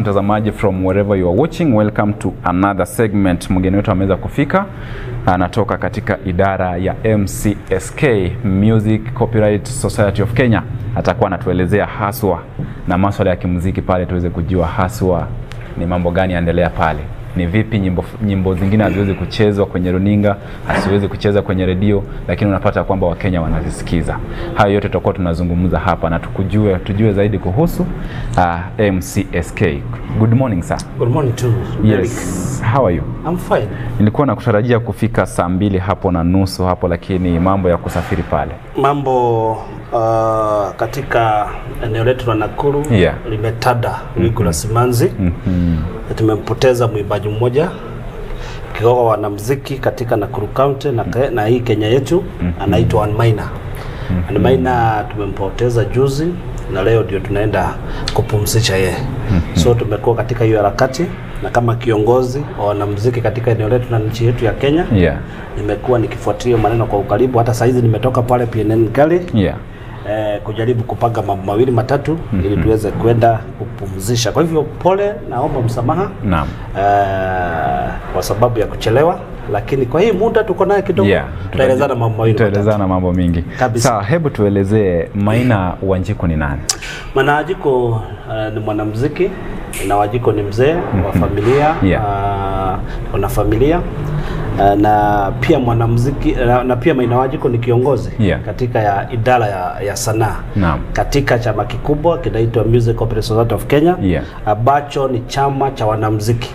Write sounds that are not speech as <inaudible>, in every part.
Mtazamaji from wherever you are watching, welcome to another segment. Mgeni wetu ameweza kufika, anatoka katika idara ya MCSK, Music Copyright Society of Kenya. Atakuwa anatuelezea haswa na maswala ya kimuziki pale, tuweze kujua haswa ni mambo gani yaendelea pale, ni vipi nyimbo, nyimbo zingine haziwezi kuchezwa kwenye runinga, hasiwezi kucheza kwenye redio, lakini unapata kwamba Wakenya wanazisikiza. Hayo yote tutakuwa tunazungumza hapa na tukujue, tujue zaidi kuhusu uh, MCSK. Good morning sir. Good morning to Yes. How are you? I'm fine. Nilikuwa nakutarajia kufika saa mbili hapo na nusu hapo, lakini mambo ya kusafiri pale. Mambo uh, katika eneo letu la Nakuru Yeah. limetada wingu la simanzi. mm -hmm. Tumempoteza mwimbaji mmoja kigogo wanamuziki katika Nakuru County na, ke- na hii Kenya yetu mm -hmm. anaitwa Anmaina Maina. -hmm. Maina tumempoteza juzi na leo ndio tunaenda kupumzisha yeye. So tumekuwa katika hiyo harakati na kama kiongozi wa wanamuziki katika eneo letu na nchi yetu ya Kenya Yeah. nimekuwa nikifuatilia maneno kwa ukaribu. Hata saizi nimetoka pale PNN Gully Yeah. Eh, kujaribu kupanga mambo mawili matatu mm -hmm. ili tuweze kwenda kupumzisha. Kwa hivyo pole, naomba msamaha Naam. eh, kwa sababu ya kuchelewa, lakini kwa hii muda tuko naye kidogo Yeah. tutaelezana mambo mawili. Tutaelezana mambo mingi. Kabisa. Sawa, hebu tuelezee Maina Wanjiku ni nani? Manajiko uh, ni mwanamuziki na Wajiko ni mzee wa familia Yeah. uh, una familia na pia mwanamuziki na, na pia Maina Wanjiku ni kiongozi Yeah. katika ya idara ya, ya sanaa no. katika chama kikubwa kinaitwa Music Corporate Society of Kenya Yeah. ambacho ni chama cha wanamuziki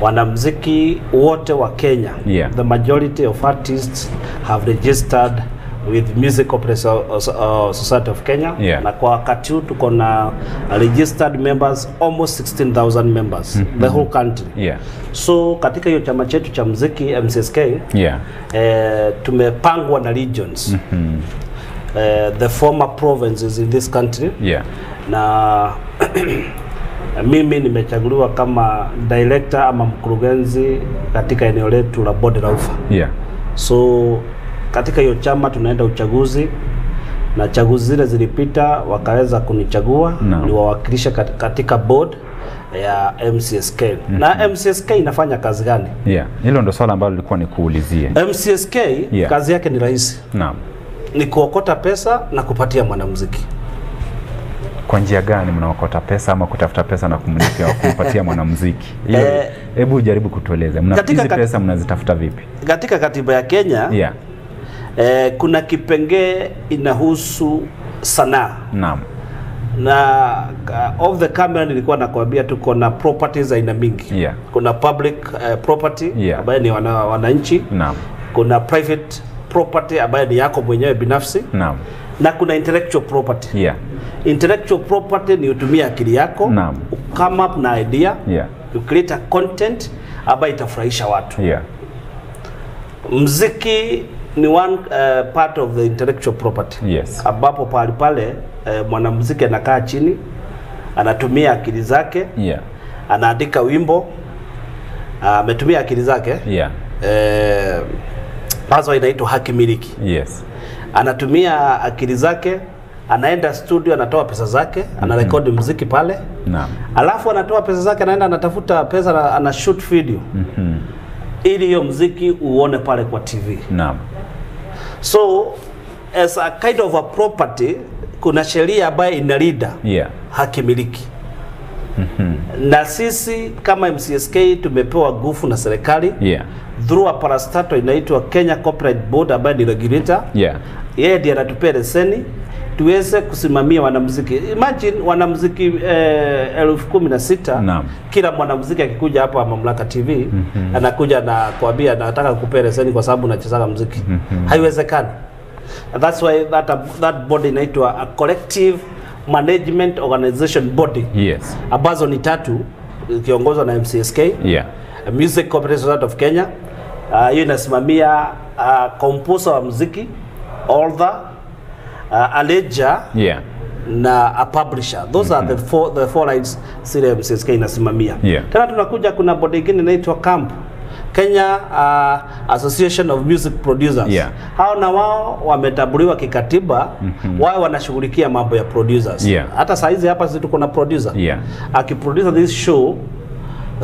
wanamuziki wote wa Kenya Yeah. the majority of artists have registered with Music Press uh, Society of Kenya Yeah. na kwa wakati huu tuko na registered members almost 16000 members mm -hmm. the whole country Yeah. so katika hiyo chama chetu cha mziki MCSK Yeah. eh, tumepangwa na regions mm -hmm. eh, the former provinces in this country Yeah. na <clears throat> mimi nimechaguliwa kama director ama mkurugenzi katika eneo letu la Bode la ufa Yeah. so katika hiyo chama tunaenda uchaguzi na chaguzi zile zilipita wakaweza kunichagua no. niwawakilisha katika board ya MCSK mm -hmm. na MCSK inafanya kazi gani Yeah. Hilo ndo swala ambalo nilikuwa nikuulizie. MCSK Yeah. kazi yake ni rahisi Naam. ni kuokota pesa na kupatia mwanamuziki Kwa njia gani mnaokota pesa ama kutafuta pesa na kumlipia kumpatia <laughs> mwanamuziki? Hebu Eh, jaribu kutueleza. Mna hizi pesa mnazitafuta vipi? katika katiba ya Kenya Yeah. Eh, kuna kipengee inahusu sanaa Naam. na uh, off the camera nilikuwa nakwambia tuko na properties aina mingi Yeah. kuna public uh, property Yeah. ambayo ni wana, wananchi Naam. kuna private property ambayo ni yako mwenyewe binafsi Naam. na kuna intellectual property Yeah. intellectual property ni utumia akili yako Naam. come up na idea Yeah. you create a content ambayo itafurahisha watu Yeah. mziki ni one uh, part of the intellectual property Yes. ambapo pale pale uh, mwanamuziki anakaa chini anatumia akili zake Yeah. anaandika wimbo ametumia uh, akili zake Yeah. eh, hasa inaitwa haki miliki Yes. anatumia akili zake anaenda studio anatoa pesa zake anarekodi mziki pale Naam. alafu anatoa pesa zake anaenda anatafuta pesa na ana shoot video mm -hmm. ili hiyo mziki uone pale kwa TV Naam. So as a kind of a property kuna sheria ambayo inalinda Yeah. haki miliki na sisi kama MCSK tumepewa gufu na serikali Yeah. through a parastatal inaitwa Kenya Corporate Board ambayo ni regulator Yeah. yeye ndiye anatupea leseni tuweze kusimamia wanamuziki. Imagine wanamuziki eh, elfu kumi na sita Naam. kila mwanamuziki akikuja hapa Mamlaka TV mm -hmm. anakuja na kuambia nataka kupea leseni kwa sababu unachezaga muziki. Haiwezekani. And That's why that, that body inaitwa a collective management organization body Yes. ambazo ni tatu ikiongozwa na MCSK Yeah. Music Corporation Society of Kenya. hiyo hiyo inasimamia uh, composer wa muziki, author, uh, a ledger Yeah. na a publisher. Those mm -hmm. are the four, the four lines zile MCSK inasimamia. Yeah. Tena tunakuja kuna bodi ingine inaitwa camp. Kenya uh, Association of Music Producers. Yeah. Hao na wao wametambuliwa kikatiba mm-hmm. wao wanashughulikia mambo ya producers. Yeah. Hata saa hizi hapa sisi tuko na producer. Yeah. Akiproduce this show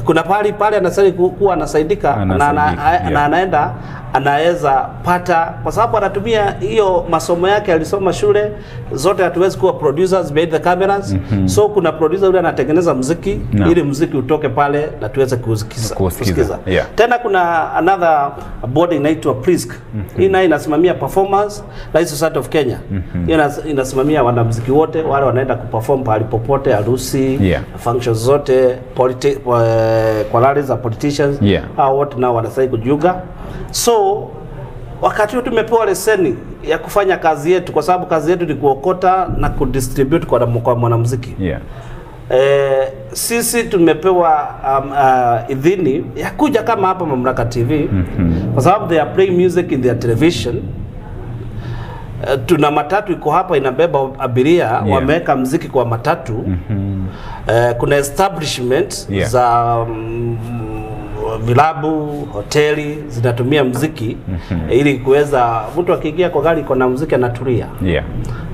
kuna pale pale anastahili kuwa anasaidika na, na, yeah. na anaenda anaweza pata kwa sababu anatumia hiyo masomo yake alisoma shule zote, hatuwezi kuwa producers behind the cameras mm-hmm. so kuna producer yule anatengeneza muziki No. ili muziki utoke pale na tuweze kusikiza, Kusikiza, yeah. Tena kuna another body inaitwa Prisk mm-hmm. hii nayo inasimamia performance Live Society of Kenya hiyo inas- inasimamia wanamuziki wote wale wanaenda kuperform pahali popote, harusi Yeah. functions zote politi- uh, kwa za politicians Yeah. hao wote nao wanastahili kujiunga. So wakati wetu tumepewa leseni ya kufanya kazi yetu, kwa sababu kazi yetu ni kuokota na kudistribute kwa, kwa mwanamuziki Yeah. E, sisi tumepewa um, uh, idhini ya kuja kama hapa Mamlaka TV mm-hmm. kwa sababu they are playing music in their television. Uh, tuna matatu iko hapa inabeba abiria yeah. wameweka mziki kwa matatu mm-hmm. uh, kuna establishment Yeah. za mm, vilabu hoteli zinatumia mziki mm-hmm. ili kuweza mtu akiingia kwa gari iko na mziki anatulia Yeah.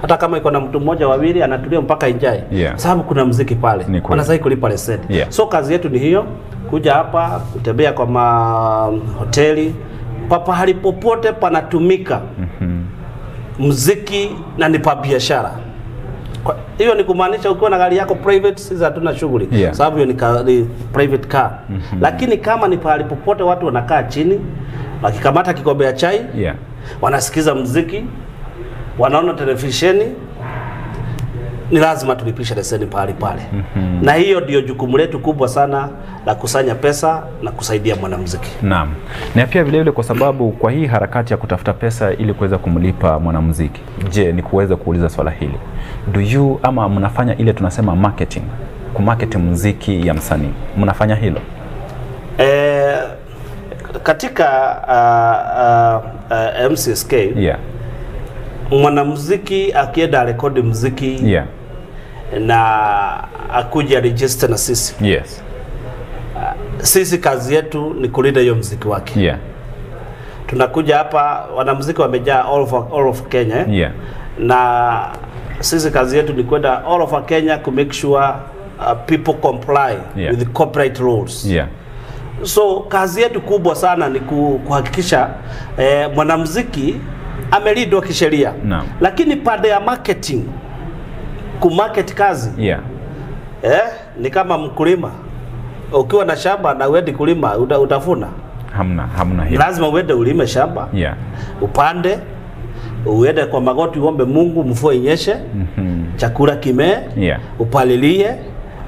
hata kama iko na mtu mmoja wawili anatulia mpaka injae Yeah. sababu kuna mziki pale Wanasahi kulipa leseni Yeah. so kazi yetu ni hiyo kuja hapa kutembea kwa mahoteli papahali popote panatumika mm-hmm. mziki na ni pa biashara hiyo ni kumaanisha ukiwa na gari yako private sisi hatuna shughuli Yeah. sababu hiyo ni, ni private car mm-hmm. lakini kama ni pahali popote watu wanakaa chini wakikamata kikombe ya chai Yeah. wanasikiza mziki, wanaona televisheni, ni lazima tulipishe leseni pahali pale. mm-hmm. na hiyo ndio jukumu letu kubwa sana la kusanya pesa na kusaidia mwanamuziki. Naam. Na pia vile vile kwa sababu kwa hii harakati ya kutafuta pesa ili kuweza kumlipa mwanamuziki. Je, ni kuweza kuuliza swala hili. Do you ama mnafanya ile tunasema marketing, kumarket muziki ya msanii. Mnafanya hilo? E, katika uh, uh, uh, MCSK Yeah. mwanamuziki akienda rekodi muziki Yeah. Na akuja register na sisi, Yes. sisi kazi yetu ni kulinda hiyo mziki wake. Yeah. Tunakuja hapa, wanamziki wamejaa all over, all of Kenya eh? Yeah. na sisi kazi yetu ni kwenda all over Kenya ku make sure uh, people comply Yeah. with the copyright rules. Yeah. So kazi yetu kubwa sana ni kuhakikisha eh, mwanamuziki amelindwa kisheria. no. Lakini pande ya marketing kumarket kazi Yeah. eh, ni kama mkulima. Ukiwa na shamba na uende kulima uta, utafuna. Hamna hamna hilo. Lazima uende ulime shamba Yeah. upande uende kwa magoti uombe Mungu mvua inyeshe mm -hmm. chakula kimee Yeah. upalilie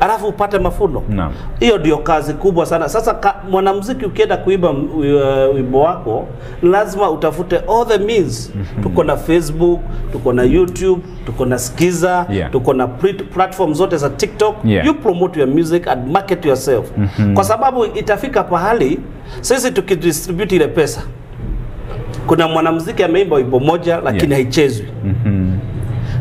alafu upate mafuno. Hiyo ndio kazi kubwa sana. Sasa ka, mwanamuziki ukienda kuimba wimbo wako lazima utafute all the means. Tuko na facebook tuko na youtube tuko na skiza Yeah. tuko na plat- platform zote za tiktok. Yeah. you promote your music and market yourself. Kwa sababu itafika pahali sisi tukidistribute ile pesa. Kuna mwanamuziki ameimba wimbo moja lakini Yeah. haichezwi. Mhm.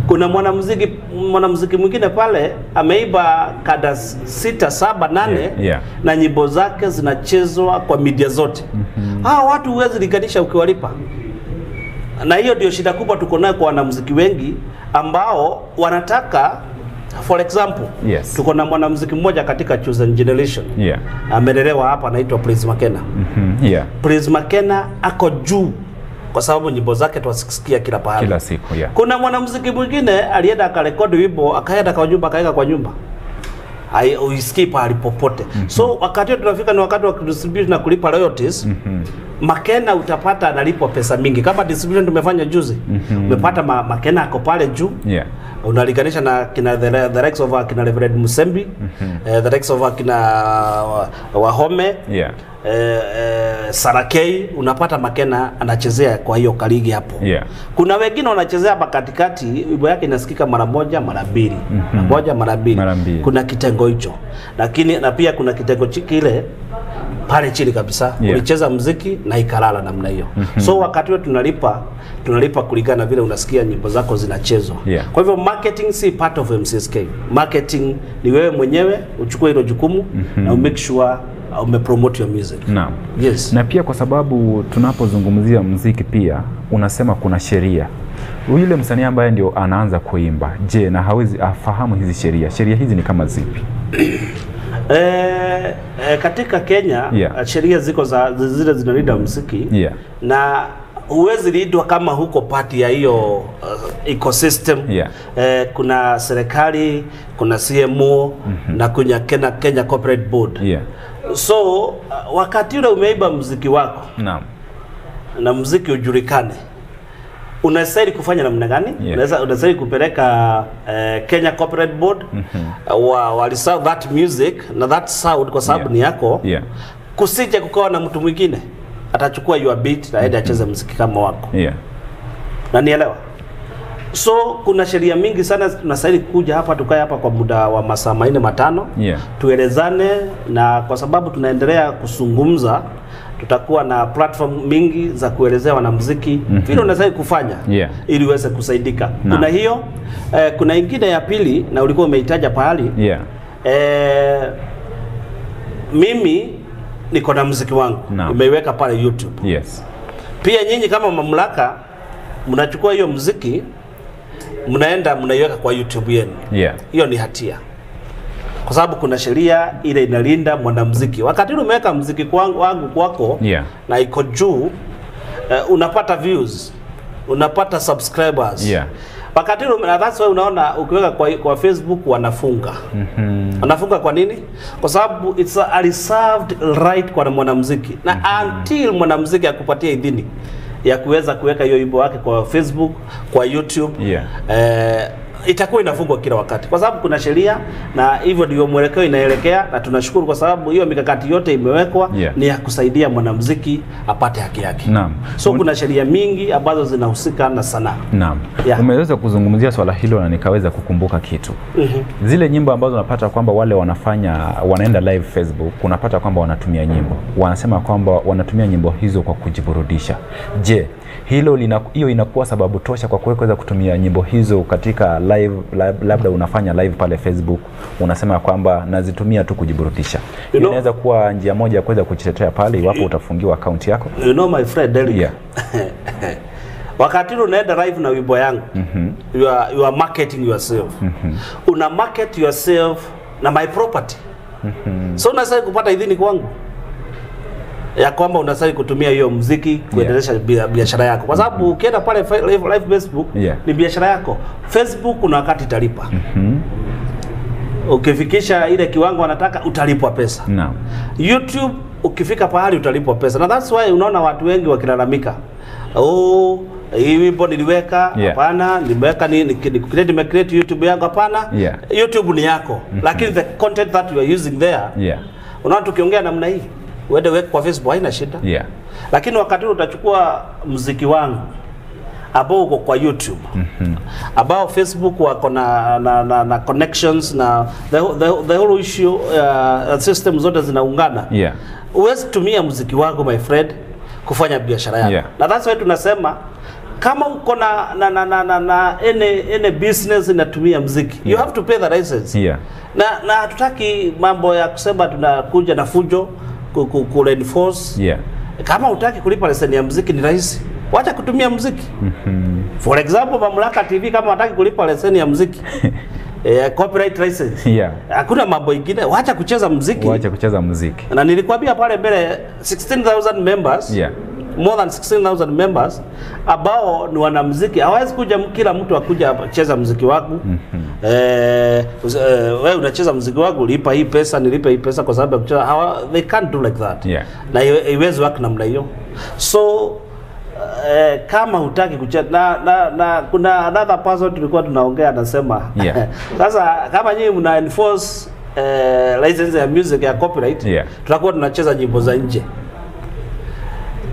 Kuna mwanamuziki mwanamuziki mwingine pale ameiba kada sita saba nane Yeah, yeah. na nyimbo zake zinachezwa kwa media zote mm-hmm. hawa watu huwezi linganisha ukiwalipa na hiyo ndio shida kubwa tuko nayo kwa wanamuziki wengi ambao wanataka for example Yes. tuko na mwanamuziki mmoja katika chosen generation Yeah. amelelewa hapa anaitwa Prince Makena Mm -hmm. Yeah. Prince Makena ako juu kwa sababu nyimbo zake twasikia kila pahali Kila siku, yeah. kuna mwanamuziki mwingine alienda akarekodi wimbo akaenda kwa nyumba akaweka kwa nyumba uisikii pahali popote mm-hmm. so wakati huo tunafika ni wakati wa kudistribute na kulipa royalties mm-hmm. Makena utapata analipwa pesa mingi kama distribution tumefanya juzi mm-hmm. umepata ma, Makena ako pale juu Yeah. Unalinganisha na kina the, the likes of uh, kina Reverend Musembi mm-hmm. uh, the likes of uh, kina uh, Wahome Yeah. eh, eh, Sarakei unapata Makena anachezea kwa hiyo kaligi hapo. Yeah. Kuna wengine wanachezea hapa katikati, wimbo yake inasikika mara moja mara mbili mm -hmm. mara moja Mara mbili. Kuna kitengo hicho, lakini na pia kuna kitengo kile pale chini kabisa Yeah. ulicheza mziki na ikalala namna hiyo mm -hmm. so wakati huo tunalipa tunalipa kulingana na vile unasikia nyimbo zako zinachezwa Yeah. kwa hivyo marketing si part of MCSK marketing ni wewe mwenyewe uchukue hilo jukumu mm -hmm. na umake sure umepromote your music. Naam. Yes. Na pia kwa sababu tunapozungumzia mziki pia unasema kuna sheria. Yule msanii ambaye ndio anaanza kuimba, je, na hawezi afahamu hizi sheria? Sheria hizi ni kama zipi? <coughs> Eh, eh, katika Kenya Yeah. eh, sheria ziko za zile zinalinda muziki Yeah. na huwezi lindwa kama huko pati ya hiyo uh, ecosystem Yeah. eh, kuna serikali kuna CMO mm -hmm. na kuna Kenya, Kenya Corporate Board Yeah. so uh, wakati ule umeiba mziki wako Naam. na mziki ujulikane unastahili kufanya namna gani? Yeah. Unastahili kupeleka uh, Kenya Corporate Board mm uh, wa wa that music na that sound kwa sababu Yeah. ni yako Yeah. kusije kukawa na mtu mwingine atachukua your beat na aende acheze muziki kama wako Yeah. na nielewa. So kuna sheria mingi sana tunastahili kuja hapa tukae hapa kwa muda wa masaa manne matano Yeah. tuelezane, na kwa sababu tunaendelea kuzungumza, tutakuwa na platform mingi za kuelezea wanamuziki vile unaweza kufanya Yeah. ili uweze kusaidika. na. Kuna hiyo eh, kuna ingine ya pili na ulikuwa umeitaja pahali Yeah. eh, mimi niko na muziki wangu umeiweka nimeiweka pale YouTube. Yes. Pia nyinyi kama mamlaka mnachukua hiyo muziki mnaenda mnaiweka kwa YouTube yenu, Yeah. hiyo ni hatia, kwa sababu kuna sheria ile inalinda mwanamuziki. Wakati ule umeweka muziki kwangu wangu kwako Yeah. na iko juu uh, unapata views, unapata subscribers Yeah. wakati ule na that's why unaona ukiweka kwa, kwa Facebook wanafunga mm -hmm. wanafunga kwa nini? Kwa sababu it's a reserved right kwa mwanamuziki na mm -hmm. until mwanamuziki akupatia idhini ya kuweza kuweka hiyo wimbo wake kwa Facebook, kwa YouTube Yeah. eh, itakuwa inafungwa kila wakati kwa sababu kuna sheria na hivyo ndio mwelekeo inaelekea, na tunashukuru kwa sababu hiyo mikakati yote imewekwa Yeah. ni ya kusaidia mwanamuziki apate haki yake. Naam. So kuna sheria mingi ambazo zinahusika na sanaa. Naam. Yeah. Umeweza kuzungumzia swala hilo na nikaweza kukumbuka kitu. mm -hmm. Zile nyimbo ambazo unapata kwamba wale wanafanya wanaenda live Facebook, unapata kwamba wanatumia nyimbo, wanasema kwamba wanatumia nyimbo hizo kwa kujiburudisha. Je, hilo lina, hiyo inakuwa sababu tosha kwa kuwe kuweza kutumia nyimbo hizo katika live, live labda unafanya live pale Facebook, unasema kwamba nazitumia tu kujiburudisha. You know- inaweza kuwa njia moja ya kuweza kujitetea pale iwapo utafungiwa akaunti yako. You know my friend Derek. Yeah. <laughs> Wakati unaenda live na wimbo yangu mm -hmm. you, are, you are marketing yourself mm -hmm. una market yourself na my property mm -hmm. so unastahili kupata idhini kwangu ya kwamba unastahili kutumia hiyo mziki kuendelesha yeah. biashara yako, kwa sababu ukienda pale live, live Facebook Yeah. ni biashara yako. Facebook kuna wakati italipa ukifikisha ile kiwango wanataka utalipwa pesa. no. YouTube ukifika pahali utalipwa pesa, na that's why unaona watu wengi wakilalamika, oh, hii wimbo niliweka hapana, Yeah. nimeweka ni, ni, ni, ni, nime create YouTube yangu hapana. Yeah. YouTube ni yako mm -hmm. lakini the content that you are using there Yeah. unaona, tukiongea namna hii uende weke kwa Facebook haina shida Yeah. lakini wakati utachukua mziki wangu ambao uko kwa YouTube ambao Facebook wako na, na, na, na connections na the, the, the whole issue uh, system zote zinaungana Yeah. Uwezi tumia muziki wako my friend kufanya biashara yako Yeah. na that's why tunasema kama uko na na na na, na, na any, any business inatumia muziki you have to pay the license Yeah. na na hatutaki mambo ya kusema tunakuja na fujo ku, ku, ku reinforce Yeah. kama utaki kulipa leseni ya mziki ni rahisi, wacha kutumia mziki mm -hmm. For example, Mamlaka TV kama wataki kulipa leseni ya mziki <laughs> eh, copyright license, Yeah. hakuna mambo ingine, wacha kucheza mziki, Wacha kucheza mziki. Na nilikwambia pale mbele 16,000 members Yeah. More than 16,000 members ambao ni wanamuziki. Hawezi kuja kila mtu akuja hapa cheza muziki wangu eh, us- eh, wewe unacheza muziki wangu, lipa hii pesa, nilipe hii pesa kwa sababu ya kucheza. Hawa, they can't do like that Yeah. na iwe- iwezi work namna hiyo so eh, kama hutaki kucheza na, na, na kuna another person tulikuwa tunaongea anasema Yeah. <laughs> sasa kama nyinyi mna enforce eh, license ya music ya copyright Yeah. tutakuwa tunacheza nyimbo za nje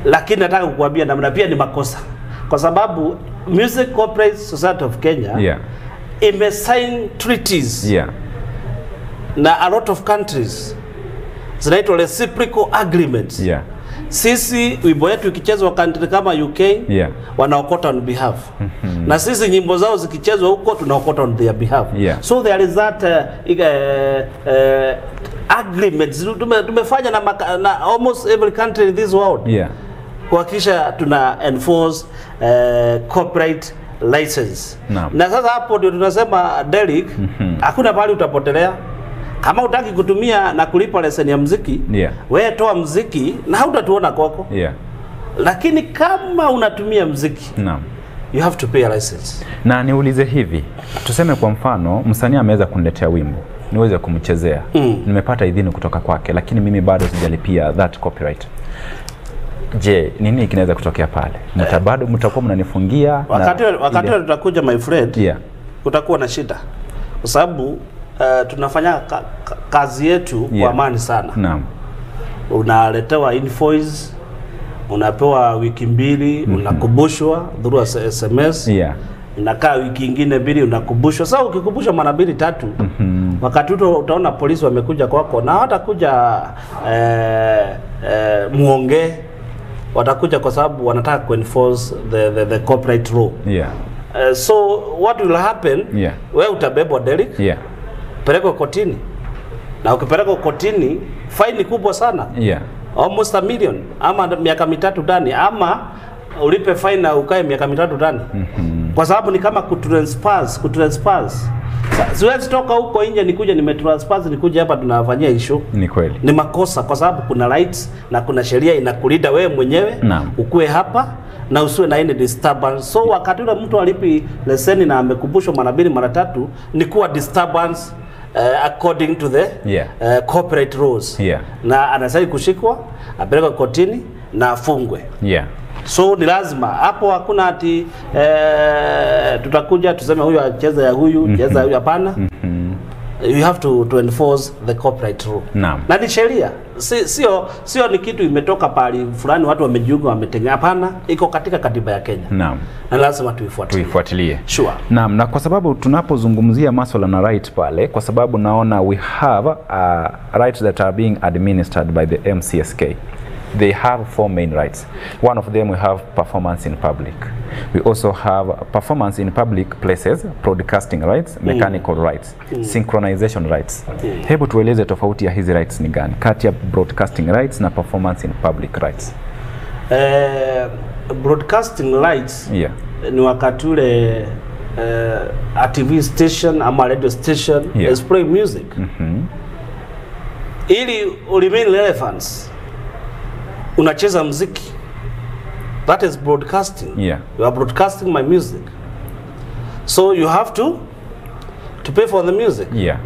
lakini nataka kukuambia namna pia ni makosa kwa sababu Music Corporate Society of Kenya Yeah. imesign treaties Yeah. na a lot of countries zinaitwa reciprocal agreements Yeah. sisi wimbo yetu ikichezwa country kama UK Yeah. wanaokota on behalf mm -hmm. na sisi nyimbo zao zikichezwa huko tunaokota on their behalf Yeah. so there is that uh, uh, uh, agreements tume, tumefanya na, na almost every country in this world Yeah. Kuhakikisha tuna enforce uh, copyright license no. na sasa hapo ndio tunasema Derek, hakuna pahali utapotelea kama utaki kutumia na kulipa leseni ya mziki Yeah. wewe toa mziki na hautatuona kwako Yeah. lakini kama unatumia mziki Naam. you have to pay a license Na niulize hivi, tuseme kwa mfano msanii ameweza kuniletea wimbo niweze kumchezea mm. nimepata idhini kutoka kwake, lakini mimi bado sijalipia that copyright. Je, nini kinaweza kutokea pale? Mta bado mtakuwa mnanifungia wakati na wakati tutakuja my friend yeah. utakuwa na shida kwa sababu uh, tunafanya ka, ka, kazi yetu Yeah. kwa amani sana Naam. unaletewa invoice unapewa wiki mbili mm -hmm. unakumbushwa through SMS Yeah. inakaa wiki ingine mbili unakumbushwa. Sasa ukikumbushwa mara mbili tatu, mm -hmm. wakati huo utaona polisi wamekuja kwako na hawatakuja eh, eh, muongee, watakuja kwa sababu wanataka kuenforce the, the, the copyright law. Yeah. Uh, so what will happen Yeah. we utabebwa Derek, Yeah. pelekwa kotini, na ukipelekwa kotini faini kubwa sana Yeah. almost a million ama miaka mitatu ndani ama ulipe fine na ukae miaka mitatu ndani mm-hmm. kwa sababu ni kama kutranspass kutranspass siwezi toka huko nje nikuja nimetranspass nikuja hapa tunafanyia issue Ni kweli. ni makosa kwa sababu kuna rights na kuna sheria inakulinda wewe mwenyewe ukue hapa na usiwe na any disturbance. So wakati ule mtu alipi leseni na amekumbushwa mara mbili mara tatu ni kuwa disturbance uh, according to the Yeah. uh, corporate rules Yeah. na anastahili kushikwa apelekwe kotini na afungwe. Yeah. So ni lazima hapo, hakuna ati e, tutakuja tuseme huyu acheza ya huyu cheza ya huyu, hapana. You have to, to enforce the copyright rule Naam. na ni sheria, si, sio sio ni kitu imetoka pali fulani watu wamejiunga wametenga. Hapana, iko katika katiba ya Kenya Naam. na lazima tuifuatilie. Tuifuatilie. Sure. Naam, na kwa sababu tunapozungumzia maswala na right pale, kwa sababu naona we have uh, rights that are being administered by the MCSK. They have four main rights. One of them we have performance in public. We also have performance in public places, broadcasting rights, mechanical rights, mm. synchronization rights. Hebu tueleze tofauti ya hizi rights ni gani kati ya broadcasting rights na performance in public rights? Uh, broadcasting rights Yeah. ni wakati ule uh, a TV station ama radio station Yeah. is play music mm -hmm. ili remain relevance, unacheza mziki, that is broadcasting. Yeah. You are broadcasting my music, so you have to to pay for the music Yeah.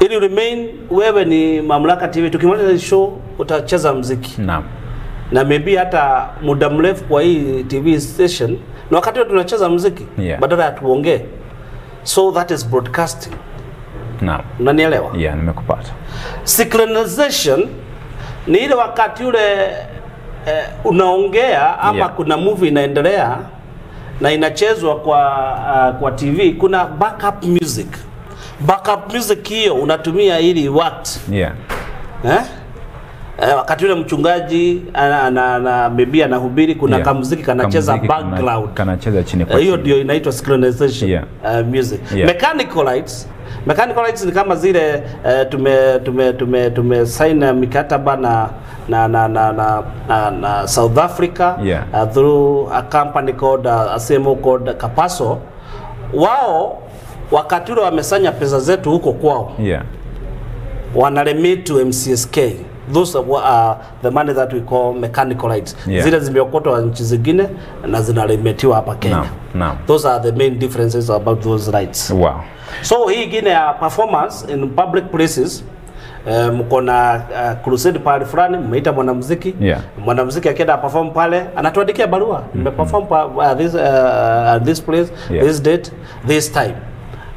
ili remain. Wewe ni Mamlaka TV, tukimaliza show utacheza mziki Naam. na maybe hata muda mrefu kwa hii TV station, na wakati huo tunacheza mziki Yeah. badala ya tuongee, so that is broadcasting. Naam. Unanielewa? Yeah, nimekupata. Synchronization ni ile wakati ule eh, unaongea ama Yeah. kuna movie inaendelea na inachezwa kwa uh, kwa TV, kuna backup music. Backup music hiyo unatumia ili what Yeah. eh? Eh, wakati ule mchungaji ana, ana, ana maybe anahubiri kuna Yeah. kamuziki kanacheza Kamuziki background kanacheza chini kwa Eh, hiyo eh, ndio inaitwa synchronization Yeah. uh, music Yeah. mechanical lights mechanical rights ni kama zile eh, tume tume tume tume sign mikataba na na na na, na, na, na South Africa Yeah. uh, through a company called uh, a CMO called Kapaso wao wakati ule wamesanya pesa zetu huko kwao Yeah. wanaremit to MCSK those are uh, the money that we call mechanical rights Yeah. zile zimeokotwa nchi zingine na zinaremetiwa hapa Kenya no, no. those are the main differences about those rights Wow. So hii ingine ya performance in public places mko um, na uh, crusade pale fulani mmeita mwanamuziki Yeah. mwanamuziki akienda perform pale anatuandikia barua nimeperform pa, uh, this, uh, at this place Yeah. this date this time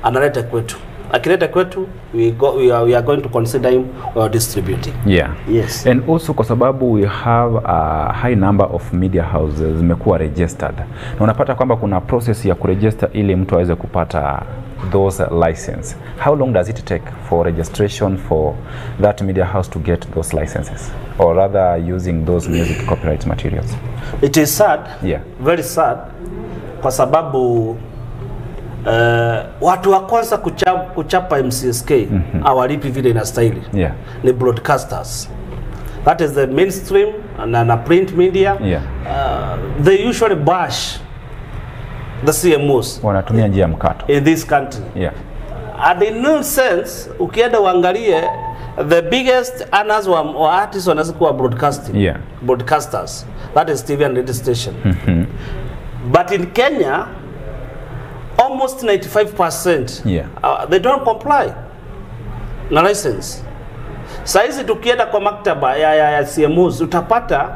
analeta kwetu akileta kwetu we, go, we, are, we are going to consider him or distributing Yeah. Yes. And also kwa sababu we have a high number of media houses zimekuwa registered. Na unapata kwamba kuna process ya kuregister ili mtu aweze kupata those license. How long does it take for registration for that media house to get those licenses or rather using those music copyright materials? it is sad Yeah. very sad kwa sababu uh, watu wa kwanza kuchapa, kuchapa MCSK mm -hmm. awalipi vile inastahili Yeah. ni broadcasters that is the mainstream na, na print media Yeah. uh, they usually bash the CMOs Wanatumia njia ya mkato. in this country Yeah. and in no sense ukienda uangalie the biggest earners wa, wa artists wanaweza kuwa broadcasting Yeah. broadcasters that is TV and radio station mm -hmm. but in Kenya almost 95% Yeah. uh, they don't comply na license saizi tukienda kwa maktaba ya, ya, ya CMOs utapata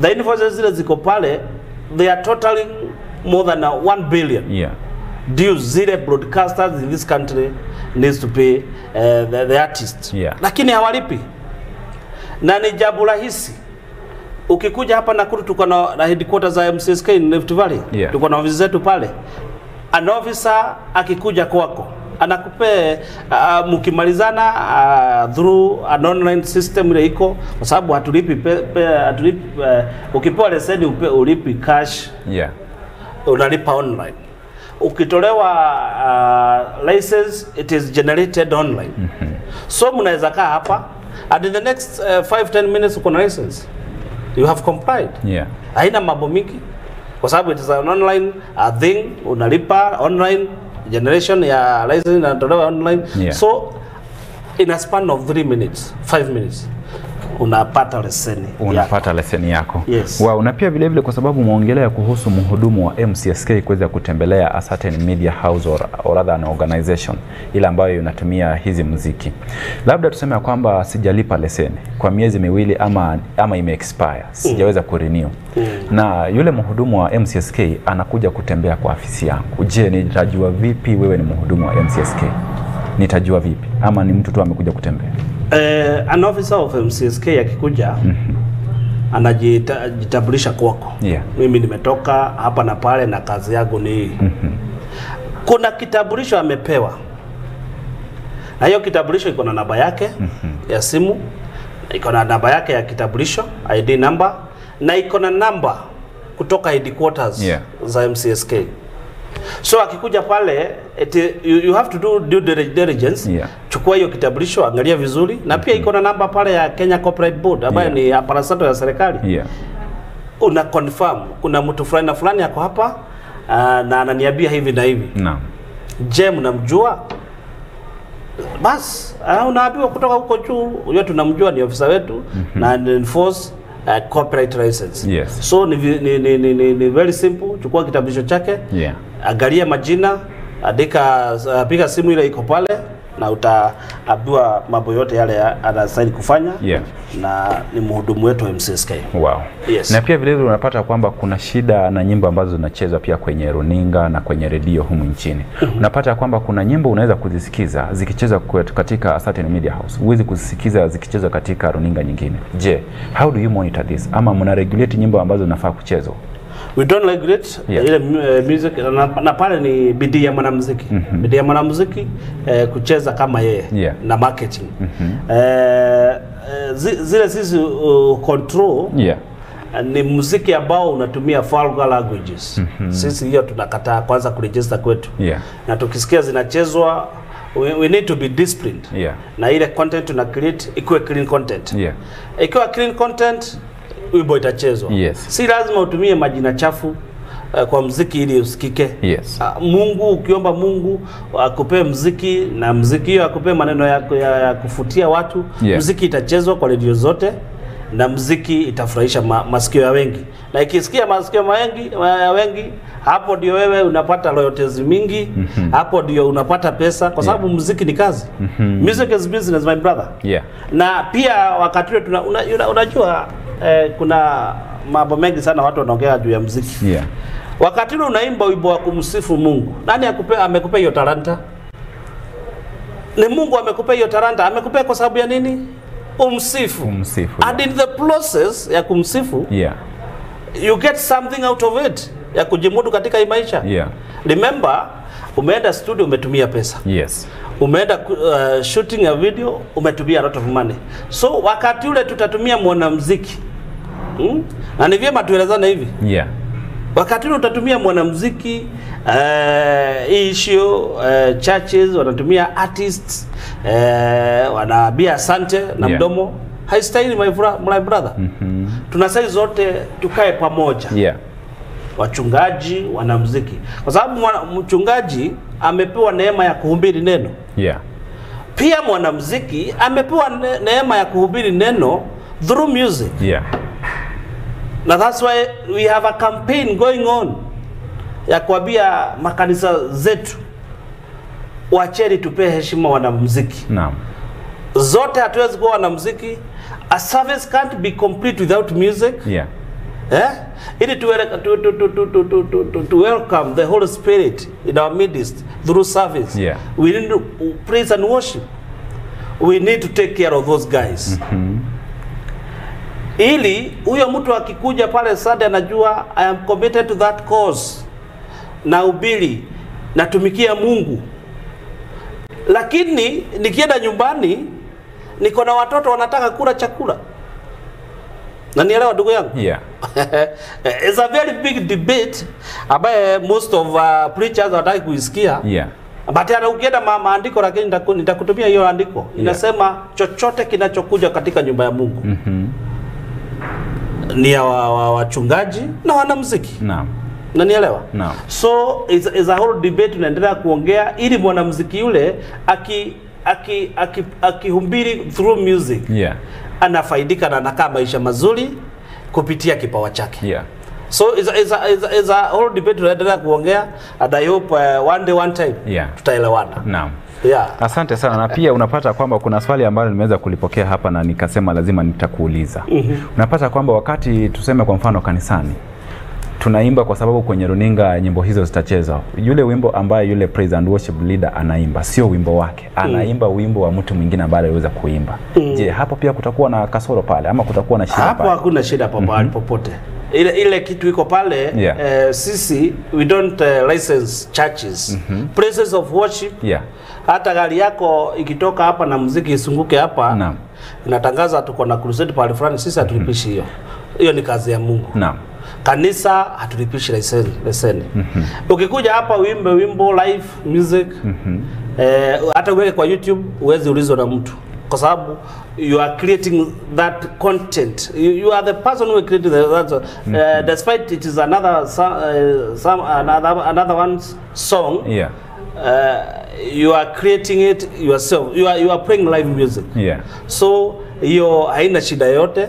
the invoices zile ziko pale they are totaling more than uh, 1 billion Yeah. dues zile broadcasters in this country needs to pay uh, the, the artist Yeah. lakini hawalipi na ni jambo rahisi ukikuja hapa Nakuru tuko na, na headquarters za MCSK in Rift Valley Yeah. tuko na ofisi zetu pale an officer akikuja kwako anakupe uh, mkimalizana uh, through an online system ile iko kwa sababu hatulipi pe, pe, hatulipi uh, ukipewa leseni upe, ulipi cash Yeah. Unalipa online. Ukitolewa uh, license it is generated online. Mm -hmm. so mnaweza kaa hapa and in the next 5 uh, 5 10 minutes uko na license. You have complied. Yeah. haina mambo mingi. Kwa sababu it is an online uh, thing unalipa online generation ya license inatolewa online. Yeah. so in a span of 3 minutes 5 minutes unapata leseni yako. unapata leseni yako Yes. wow. na pia vilevile kwa sababu umeongelea kuhusu mhudumu wa MCSK kuweza kutembelea a certain media house or, or rather an organization ile ambayo inatumia hizi muziki, labda tuseme ya kwamba sijalipa leseni kwa miezi miwili ama, ama ime expire sijaweza kurenew na yule mhudumu wa MCSK anakuja kutembea kwa afisi yangu, je, nitajua vipi wewe ni mhudumu wa MCSK? Nitajua vipi ama ni mtu tu amekuja kutembea? Eh, an officer of MCSK akikuja anajitambulisha kwako. Yeah. mimi nimetoka hapa na pale na kazi yangu ni hii. Kuna kitambulisho amepewa. Na hiyo kitambulisho iko na namba yake ya simu iko na namba yake ya kitambulisho ID number na iko na namba kutoka headquarters Yeah. za MCSK so akikuja pale eti, you, you have to do due diligence Yeah. chukua hiyo kitambulisho angalia vizuri na pia iko na namba pale ya Kenya Corporate Board ambayo Yeah. ni aparasato ya serikali Yeah. una confirm kuna mtu fulani na fulani ako hapa uh, na ananiambia hivi na hivi Naam. je mnamjua bas uh, unaambiwa kutoka huko juu huyo tunamjua ni ofisa wetu mm -hmm. na enforce uh, corporate license Yes. so ni, ni, ni, ni, ni, ni very simple chukua kitambulisho chake Yeah. Angalia majina andika uh, piga simu ile iko pale na utaambiwa mambo yote yale ya- anastahili kufanya Yeah. na ni mhudumu wetu MCSK Wow. Yes. Na pia vilevile unapata kwamba kuna shida na nyimbo ambazo zinachezwa pia kwenye runinga na kwenye redio humu nchini. Mm -hmm. Unapata kwamba kuna nyimbo unaweza kuzisikiza zikichezwa katika a certain media house, huwezi kuzisikiza zikichezwa katika runinga nyingine. Je, how do you monitor this? Ama mna regulate nyimbo ambazo zinafaa kuchezwa? We don't regulate Yeah. ile uh, music na, na pale ni bidii ya mwanamuziki mm -hmm. bidii ya mwanamuziki eh, kucheza kama yeye Yeah. na marketing mm -hmm. eh, zi, zile sisi uh, control Yeah. eh, ni muziki ambao unatumia vulgar languages Mm -hmm. sisi hiyo tunakataa kwanza kuregister kwetu Yeah. na tukisikia zinachezwa we, we need to be disciplined Yeah. na ile content tuna create ikuwe clean content Yeah. ikiwa clean content wimbo itachezwa Yes. si lazima utumie majina chafu uh, kwa mziki ili usikike Yes. Uh, Mungu ukiomba Mungu akupee mziki na mziki hiyo akupee maneno ya, ya, ya kufutia watu Yeah. mziki itachezwa kwa redio zote na mziki itafurahisha ma, masikio ya wengi na ikisikia masikio mengi ya wengi hapo ndio wewe unapata royalties mingi mm -hmm. hapo ndio unapata pesa kwa sababu yeah. mziki ni kazi mm -hmm. music is business my brother Yeah. na pia wakati ule unajua una, una, unajua eh, kuna mambo mengi sana watu wanaongea juu ya mziki Yeah. wakati ule unaimba wimbo wa kumsifu Mungu, nani akupe, amekupa hiyo talanta? Ni Mungu amekupa hiyo talanta. Amekupa kwa sababu ya nini? Umsifu. Umsifu. And in the process ya kumsifu Yeah. you get something out of it ya kujimudu katika hii maisha. Yeah. Remember, umeenda studio umetumia pesa Yes. umeenda uh, shooting ya video umetumia a lot of money so wakati ule tutatumia mwanamuziki hmm? na ni vyema tuelezane hivi Yeah. wakati ule utatumia mwanamuziki uh, issue uh, churches wanatumia artists uh, wanaambia asante na Yeah. mdomo haistahili my, my brother mm-hmm. tunasai zote tukae pamoja yeah wachungaji wanamuziki. Kwa sababu mchungaji amepewa neema ya kuhubiri neno. Yeah. Pia mwanamuziki amepewa ne- neema ya kuhubiri neno through music. Yeah. Na that's why we have a campaign going on ya kuambia makanisa zetu wacheri, tupee heshima wanamuziki. Naam. Zote hatuwezi kuwa wanamuziki. A service can't be complete without music. Yeah Eh? Ili to, to, to, to, to, welcome the Holy Spirit in our midst through service. Yeah. We need to praise and worship. We need to take care of those guys. Mm -hmm. Ili huyo mtu akikuja pale sada anajua I am committed to that cause. Na ubili natumikia Mungu. Lakini nikienda nyumbani niko na watoto wanataka kula chakula na nielewa ndugu yangu? Yeah. <laughs> It's a very big debate ambaye most of uh, preachers wataki kuisikia. Yeah. But hata ukienda ma maandiko lakini nitaku- nitakutumia hiyo andiko. Inasema chochote kinachokuja katika nyumba ya Mungu Mm -hmm. ni ya wa- wa- wachungaji na wanamuziki. Naam. Nanielewa Naam. so is, is a whole debate tunaendelea kuongea ili mwanamuziki yule aki aki aki akihumbiri through music. Yeah anafaidika na anakaa maisha mazuri kupitia kipawa chake yeah so is a, is a, is a, is a whole debate tunaendelea kuongea and I hope uh, one day one time Yeah. tutaelewana naam yeah. Asante sana na pia unapata kwamba kuna swali ambalo nimeweza kulipokea hapa na nikasema lazima nitakuuliza. mm-hmm. Unapata kwamba wakati tuseme kwa mfano kanisani tunaimba kwa sababu kwenye runinga nyimbo hizo zitachezwa, yule wimbo ambaye yule praise and worship leader anaimba sio wimbo wake, anaimba wimbo wa mtu mwingine ambaye aliweza kuimba. mm. Je, hapo pia kutakuwa na kasoro pale ama kutakuwa na shida hapo hakuna shida pale mm -hmm. popote ile ile kitu iko pale Yeah. eh, sisi we don't uh, license churches mm -hmm. places of worship Yeah. hata gari yako ikitoka hapa na muziki isunguke hapa Naam. inatangaza tuko na crusade pale fulani sisi hatulipishi hiyo hiyo ni kazi ya Mungu Naam. Kanisa hatulipishi leseni leseni mm -hmm. ukikuja hapa uimbe wimbo live music mm -hmm. eh, hata uweke kwa youtube uwezi ulizwa na mtu kwa sababu you are creating that content you, you are the person who created that, uh, despite it is another uh, some another another one's song Yeah. uh, you are creating it yourself you are, you are playing live music Yeah. so hiyo haina shida yote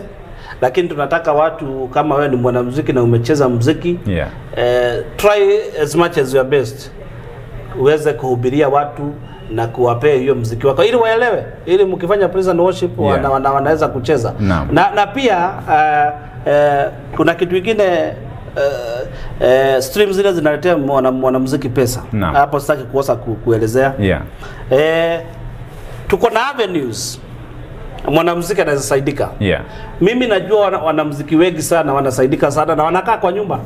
lakini tunataka watu kama wewe ni mwanamuziki na umecheza muziki Yeah. eh, try as much as your best uweze kuhubiria watu na kuwapea hiyo mziki wako ili waelewe ili mkifanya praise and worship Yeah. wana, wana, wanaweza kucheza no. na, na pia uh, uh, kuna kitu kingine uh, uh, stream zile zinaletea mwana- mwanamuziki pesa no. hapo sitaki kuosa ku, kuelezea Yeah. Eh, tuko na avenues mwanamuziki anawezasaidika. Yeah. Mimi najua wana- wanamuziki wengi sana wanasaidika sana na wanakaa kwa nyumba.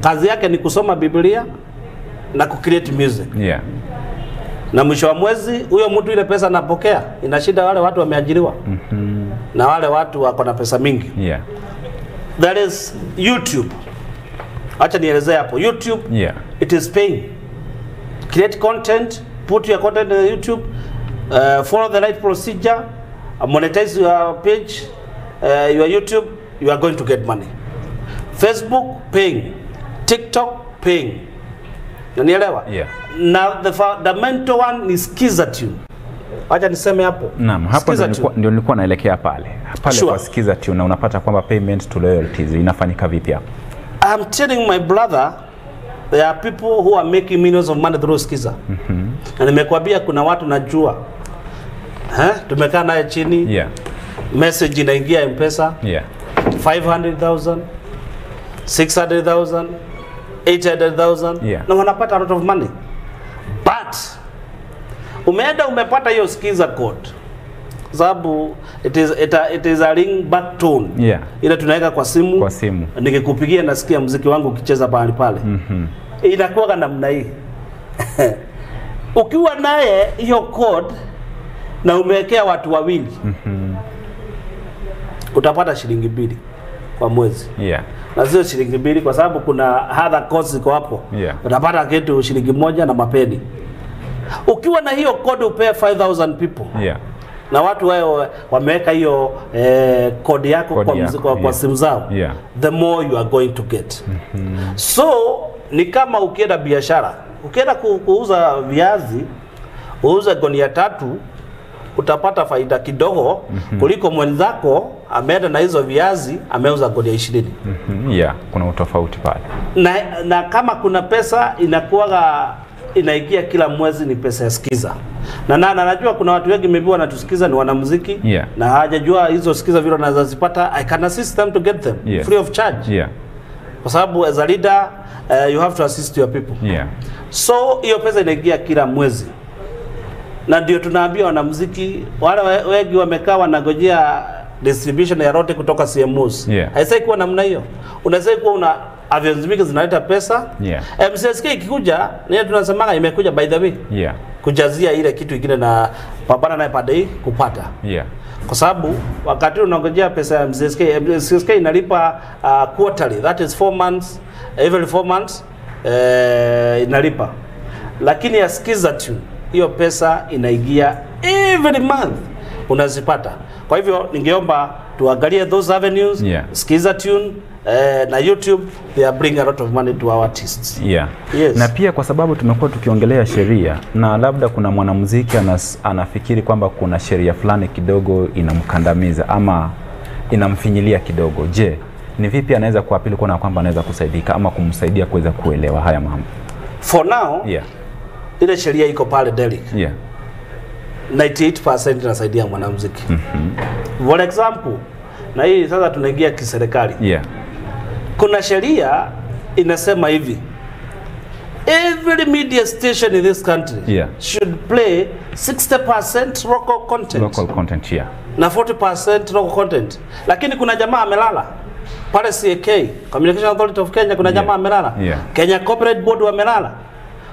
Kazi yake ni kusoma Biblia na kucreate music. Yeah. Na mwisho wa mwezi huyo mtu ile pesa anapokea inashinda wale watu wameajiriwa. Na wale watu wako na pesa mingi. Yeah. That is YouTube. Acha nielezee hapo. YouTube Yeah. it is paying. Create content, put your content on YouTube, uh, follow the right procedure, monetize your page, uh, your YouTube, you are going to get money. Facebook paying, TikTok paying. Unanielewa? Yeah. Na the fundamental one is Skiza Tune. Acha niseme hapo. Naam, hapo ndio nilikuwa, naelekea pale pale Sure. kwa Skiza Tune, na unapata kwamba payment to royalties inafanyika vipi hapo? I'm telling my brother there are people who are making millions of money through Skiza. Na nimekwambia kuna watu najua. Eh? Tumekaa naye chini. Yeah. Message inaingia M-Pesa Yeah. 500,000, 600,000, 800,000 Yeah. na wanapata a lot of money. But umeenda umepata hiyo Skiza code sababu it is, it, a- it is a ring back tone Yeah. ile tunaweka kwa simu Kwa simu. nikikupigia nasikia mziki wangu ukicheza pahali pale mm-hmm. inakuwa namna hii <laughs> ukiwa naye hiyo code na umewekea watu wawili mm-hmm. utapata shilingi mbili kwa mwezi Yeah. na sio shilingi mbili kwa sababu kuna other costs ziko hapo Yeah. utapata kitu shilingi moja na mapeni ukiwa na hiyo kodi upee 5000 people Yeah. na watu wao wameweka hiyo eh, kodi yako Kodi kwa, yako, kwa, kwa yeah. simu zao Yeah. the more you are going to get mm -hmm. so ni kama ukienda biashara ukienda ku, kuuza viazi uuze gonia tatu utapata faida kidogo kuliko mwenzako ameenda na hizo viazi ameuza gunia ishirini Mhm. Yeah. Kuna utofauti pale. na, na kama kuna pesa inakuwaga inaingia kila mwezi ni pesa ya skiza na na na najua kuna watu wengi maybe wanatusikiza ni wanamuziki Yeah. na hajajua hizo skiza vile wanazozipata I can assist them to get them yes. free of charge Yeah. kwa sababu as a leader uh, you have to assist your people Yeah. so hiyo pesa inaingia kila mwezi na ndio tunaambia wanamuziki wale we- wengi wamekaa wanagojea distribution ya rote kutoka CMOs Yeah. haisai kuwa namna hiyo unaweza kuwa una avions mingi zinaleta pesa Yeah. MCSK ikikuja niye tunasemaga imekuja by the way Yeah. kujazia ile kitu ingine na pambana naye pande hii kupata Yeah. kwa sababu wakati unangojea pesa ya MCSK, MCSK inalipa uh, quarterly that is 4 months every 4 months eh, inalipa, lakini ya Skiza Tune hiyo pesa inaingia every month unazipata. Kwa hivyo ningeomba tuangalie those avenues Yeah. Skiza Tune eh, na YouTube they are bring a lot of money to our artists. Yeah. Yes. Na pia kwa sababu tumekuwa tukiongelea sheria na labda kuna mwanamuziki anas, anafikiri kwamba kuna sheria fulani kidogo inamkandamiza ama inamfinyilia kidogo. Je, ni vipi anaweza kuapili kuona kwamba anaweza kusaidika ama kumsaidia kuweza kuelewa haya mambo? For now Yeah. Ile sheria iko pale Derek. Yeah. 98% inasaidia mwanamuziki. For example, na hii sasa tunaingia kiserikali. Yeah. Kuna sheria inasema hivi. Every media station in this country Yeah. should play 60% local content Local content yeah. na 40% local content. Lakini kuna jamaa amelala pale CAK, Communication Authority of Kenya, kuna jamaa Yeah. amelala. Yeah. Kenya Corporate Board wamelala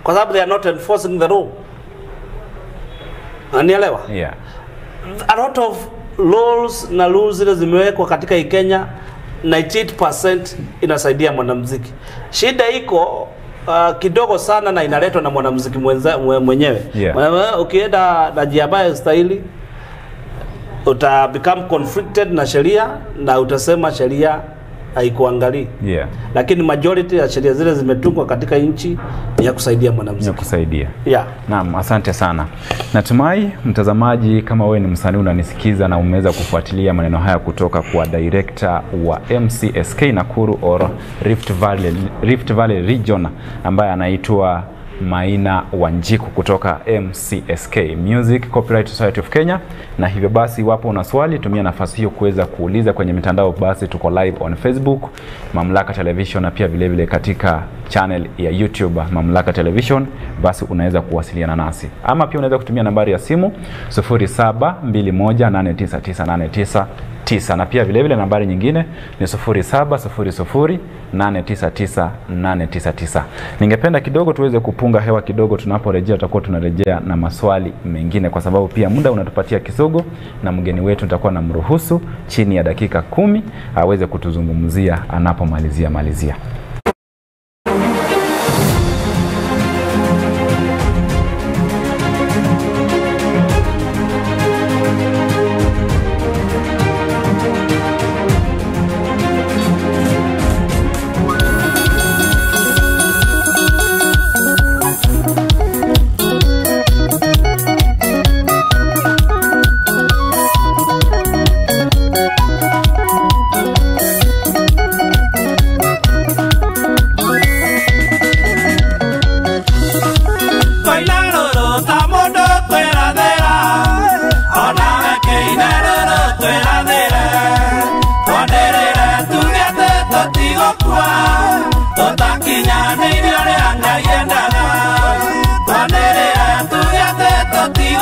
kwa sababu they are not enforcing the law. Unanielewa? Yeah. a lot of laws na rules zile zimewekwa katika hii Kenya 98% inasaidia mwanamuziki. Shida iko uh, kidogo sana na inaletwa na mwanamuziki mwenyewe. Yeah. Ukienda na njia ambayo stahili uta become conflicted na sheria na utasema sheria haikuangalii, Yeah. lakini majority ya sheria zile zimetungwa katika nchi ni ya kusaidia mwanamuziki, ya kusaidia. Yeah. Naam, asante sana. Natumai mtazamaji, kama wewe ni msanii unanisikiza na umeweza kufuatilia maneno haya kutoka kwa director wa MCSK Nakuru or Rift Valley, Rift Valley Region ambaye anaitwa Maina Wanjiku kutoka MCSK Music Copyright Society of Kenya. Na hivyo basi, iwapo una swali, tumia nafasi hiyo kuweza kuuliza kwenye mitandao. Basi tuko live on Facebook, Mamlaka Television, na pia vilevile vile katika channel ya YouTube Mamlaka Television. Basi unaweza kuwasiliana nasi, ama pia unaweza kutumia nambari ya simu 0721899899 tisa na pia vilevile nambari nyingine ni 0700899899. Ningependa kidogo tuweze kupunga hewa kidogo, tunaporejea tutakuwa tunarejea na maswali mengine, kwa sababu pia muda unatupatia kisogo, na mgeni wetu nitakuwa namruhusu chini ya dakika kumi aweze kutuzungumzia anapomalizia malizia.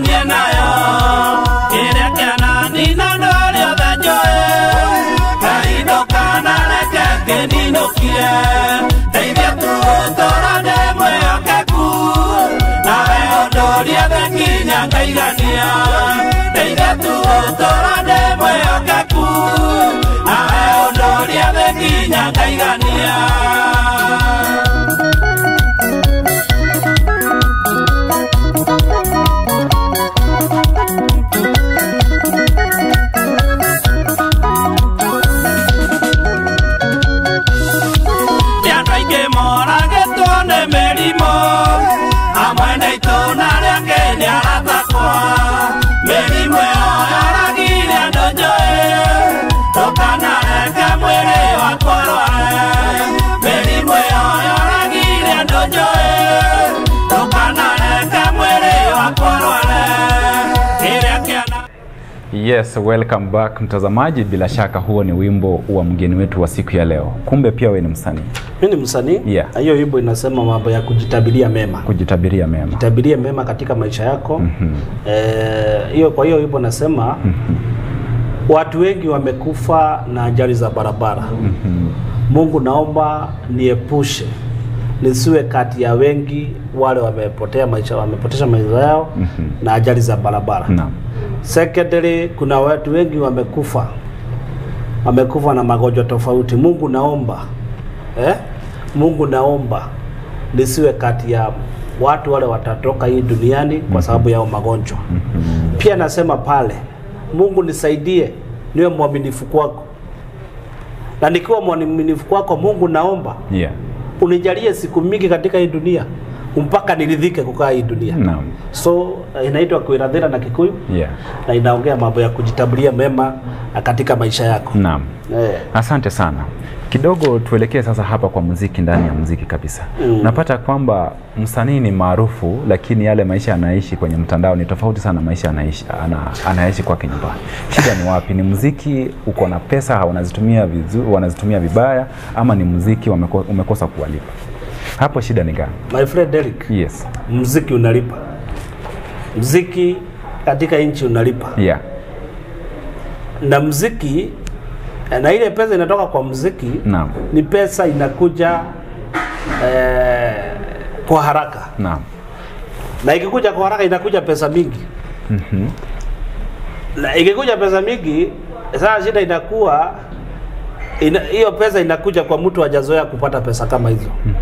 njemanie nayo kĩrĩa kĩana nina ndũrĩothe njũĩ ngai ndũkanareke kĩninũkie ndeithia tu gũtũra ndĩ mwĩhokeku. Nawe ũndũrie thĩ nginya ngaigania. Ndeithia tu gũtũra ndĩ mwĩhokeku. Nawe ũndũrie thĩ nginya ngaigania Yes, welcome back mtazamaji. Bila shaka huo ni wimbo wa mgeni wetu wa siku ya leo. Kumbe pia wewe ni msanii, Mimi ni msanii Yeah. hiyo wimbo inasema mambo ya kujitabiria mema, kujitabiria mema. jitabirie mema katika maisha yako. Eh, hiyo kwa hiyo wimbo nasema mm -hmm. watu wengi wamekufa na ajali za barabara. Mm -hmm. Mungu, naomba niepushe nisiwe kati ya wengi wale wamepotea maisha wamepotesha maisha yao mm -hmm. na ajali za barabara. Naam. Secondary, kuna watu wengi wamekufa wamekufa na magonjwa tofauti. Mungu naomba eh? Mungu naomba nisiwe kati ya watu wale watatoka hii duniani kwa sababu yao magonjwa. Pia nasema pale, Mungu nisaidie niwe mwaminifu kwako, na nikiwa mwaminifu kwako Mungu, naomba Yeah. Unijalie siku mingi katika hii dunia mpaka niridhike kukaa hii dunia. no. So eh, inaitwa kuiradhira na Kikuyu Yeah. na inaongea mambo ya kujitambulia mema katika maisha yako. Naam. Yeah. Asante sana. Kidogo tuelekee sasa hapa kwa muziki, ndani ya muziki kabisa. Mm. Napata kwamba msanii ni maarufu, lakini yale maisha anaishi kwenye mtandao ni tofauti sana maisha anaishi, ana, anaishi kwake nyumbani. Shida ni wapi? Ni muziki uko na pesa wanazitumia vizu, wanazitumia vibaya, ama ni muziki umekosa kuwalipa? Hapo shida ni gani? my friend Derek, Yes. mziki unalipa, mziki katika nchi unalipa, Yeah. na mziki na ile pesa inatoka kwa mziki Naam. ni pesa inakuja eh, kwa haraka, Naam. na ikikuja kwa haraka inakuja pesa mingi Mhm. na ikikuja pesa mingi, sasa shida inakuwa hiyo ina- pesa inakuja kwa mtu hajazoea kupata pesa kama hizo. Mm.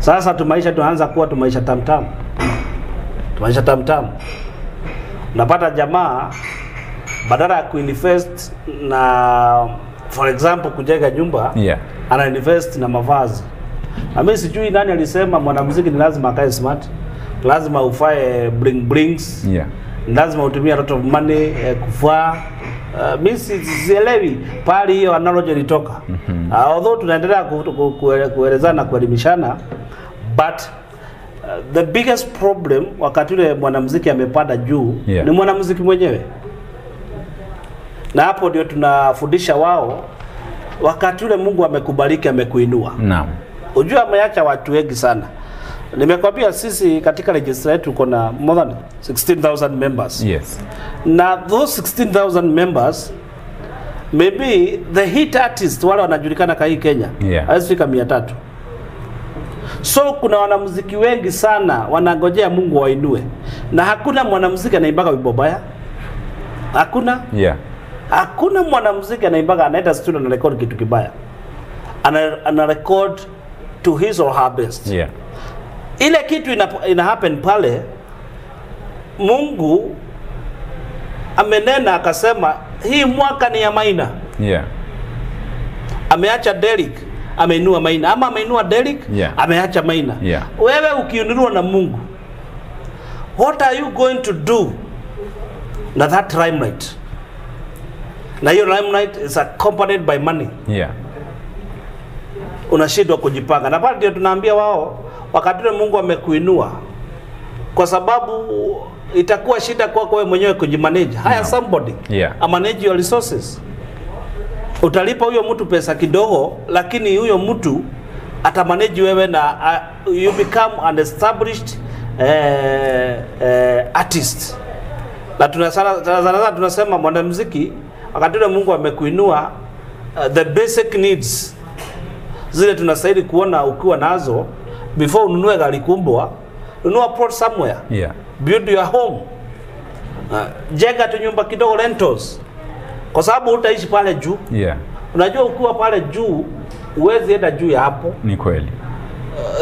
Sasa tumaisha tunaanza kuwa tumaisha tamtam, tumaisha tamtam. Unapata jamaa badala ya kuinvest na for example kujenga nyumba Yeah. ana invest na mavazi. Na mimi sijui nani alisema mwanamuziki ni lazima akae smart, lazima ufae bling blings Yeah. lazima utumie a lot of money eh, kuvaa uh, mi sielewi pale hiyo analogy ilitoka mm-hmm. uh, although tunaendelea kuelezana ku, ku, ku, na kuelimishana but uh, the biggest problem wakati ule mwanamuziki amepanda juu Yeah. ni mwanamuziki mwenyewe na hapo ndio tunafundisha wao wakati ule Mungu amekubariki amekuinua Naam. Ujua ameacha watu wengi sana. Nimekwambia sisi katika register yetu kuna na more than 16,000 members. Yes. Na those 16,000 members maybe the hit artist wale wanajulikana kwa hii Kenya Yeah. hawezi fika 300. So kuna wanamuziki wengi sana wanangojea Mungu wainue, na hakuna mwanamuziki anaimbaga wimbo baya, hakuna? Yeah. hakuna mwanamuziki anaimbaga anaenda studio na record kitu kibaya, ana, ana record to his or her best. Yeah. ile kitu ina, ina happen pale Mungu amenena akasema hii mwaka ni ya Maina. Yeah. ameacha Derek ameinua Maina ama ameinua Derek Yeah. ameacha Maina. Yeah. Wewe ukiinuliwa na Mungu, what are you going to do na that limelight? Na hiyo limelight is accompanied by money Yeah. unashindwa kujipanga, na pale ndio tunaambia wao, wakati ule Mungu amekuinua, kwa sababu itakuwa shida kwako wewe mwenyewe kujimanage. Hire Yeah. somebody Yeah. a manage your resources. Utalipa huyo mtu pesa kidogo, lakini huyo mtu atamanage wewe na uh, you become an established uh, uh, artist. Na tunasana sana tunasema mwanamuziki wakati ule Mungu amekuinua uh, the basic needs zile tunastahili kuona ukiwa nazo before ununue gari kubwa, nunua plot somewhere, Yeah. build your home, uh, jenga tu nyumba kidogo rentals, kwa sababu utaishi pale juu. Yeah. Unajua ukiwa pale juu huwezi enda juu ya hapo. Ni kweli.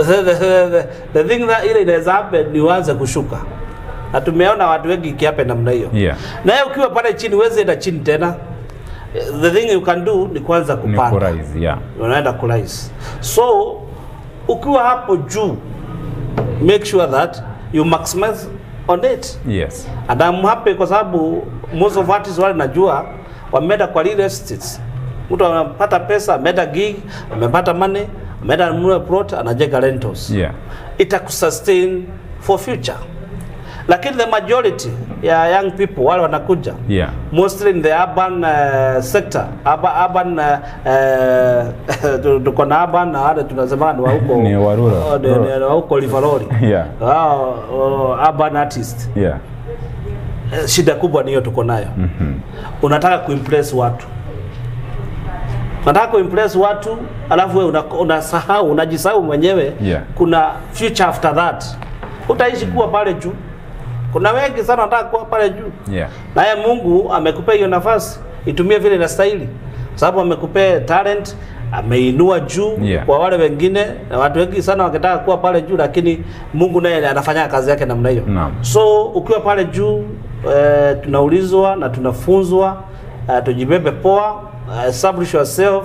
Uh, the, the, the, the thing that ile inaweza happen ni uanze kushuka, na tumeona watu wengi ikiape namna hiyo Yeah. na wewe ukiwa pale chini huwezi enda chini tena. The thing you can do ni kwanza Ni kupanda kurise, yeah. unaenda kurise. So ukiwa hapo juu, make sure that you maximize on it. Yes. And I'm happy kwa sababu most of artists wale najua wameenda kwa real estate. Mtu anapata pesa, ameenda gig, amepata money, ameenda anunua plot, anajenga rentals. Yeah. Itakusustain for future. Lakini the majority ya young people wale wanakuja Yeah. mostly in the urban uh, sector urban, urban uh, uh, <laughs> tuko na urban na wale tunasema ni wa huko <laughs> Ni wa rural. Oh, ni- wa huko Livaroli <laughs> Yeah. wao oh, urban artist Yeah. Eh, shida kubwa ni hiyo tuko nayo Mhm. unataka kuimpress watu unataka kuimpress watu alafu wewe unasahau, una- unajisahau mwenyewe Yeah. kuna future after that utaishi kuwa pale juu kuna wengi sana wanataka kuwa pale juu Yeah. naye Mungu amekupa hiyo nafasi, itumie vile inastahili, sababu amekupa talent, ameinua juu Yeah. kwa wale wengine, na watu wengi sana wakitaka kuwa pale juu, lakini Mungu naye anafanya kazi yake namna hiyo. no. So ukiwa pale juu eh, tunaulizwa na tunafunzwa e, tujibebe poa, eh, establish yourself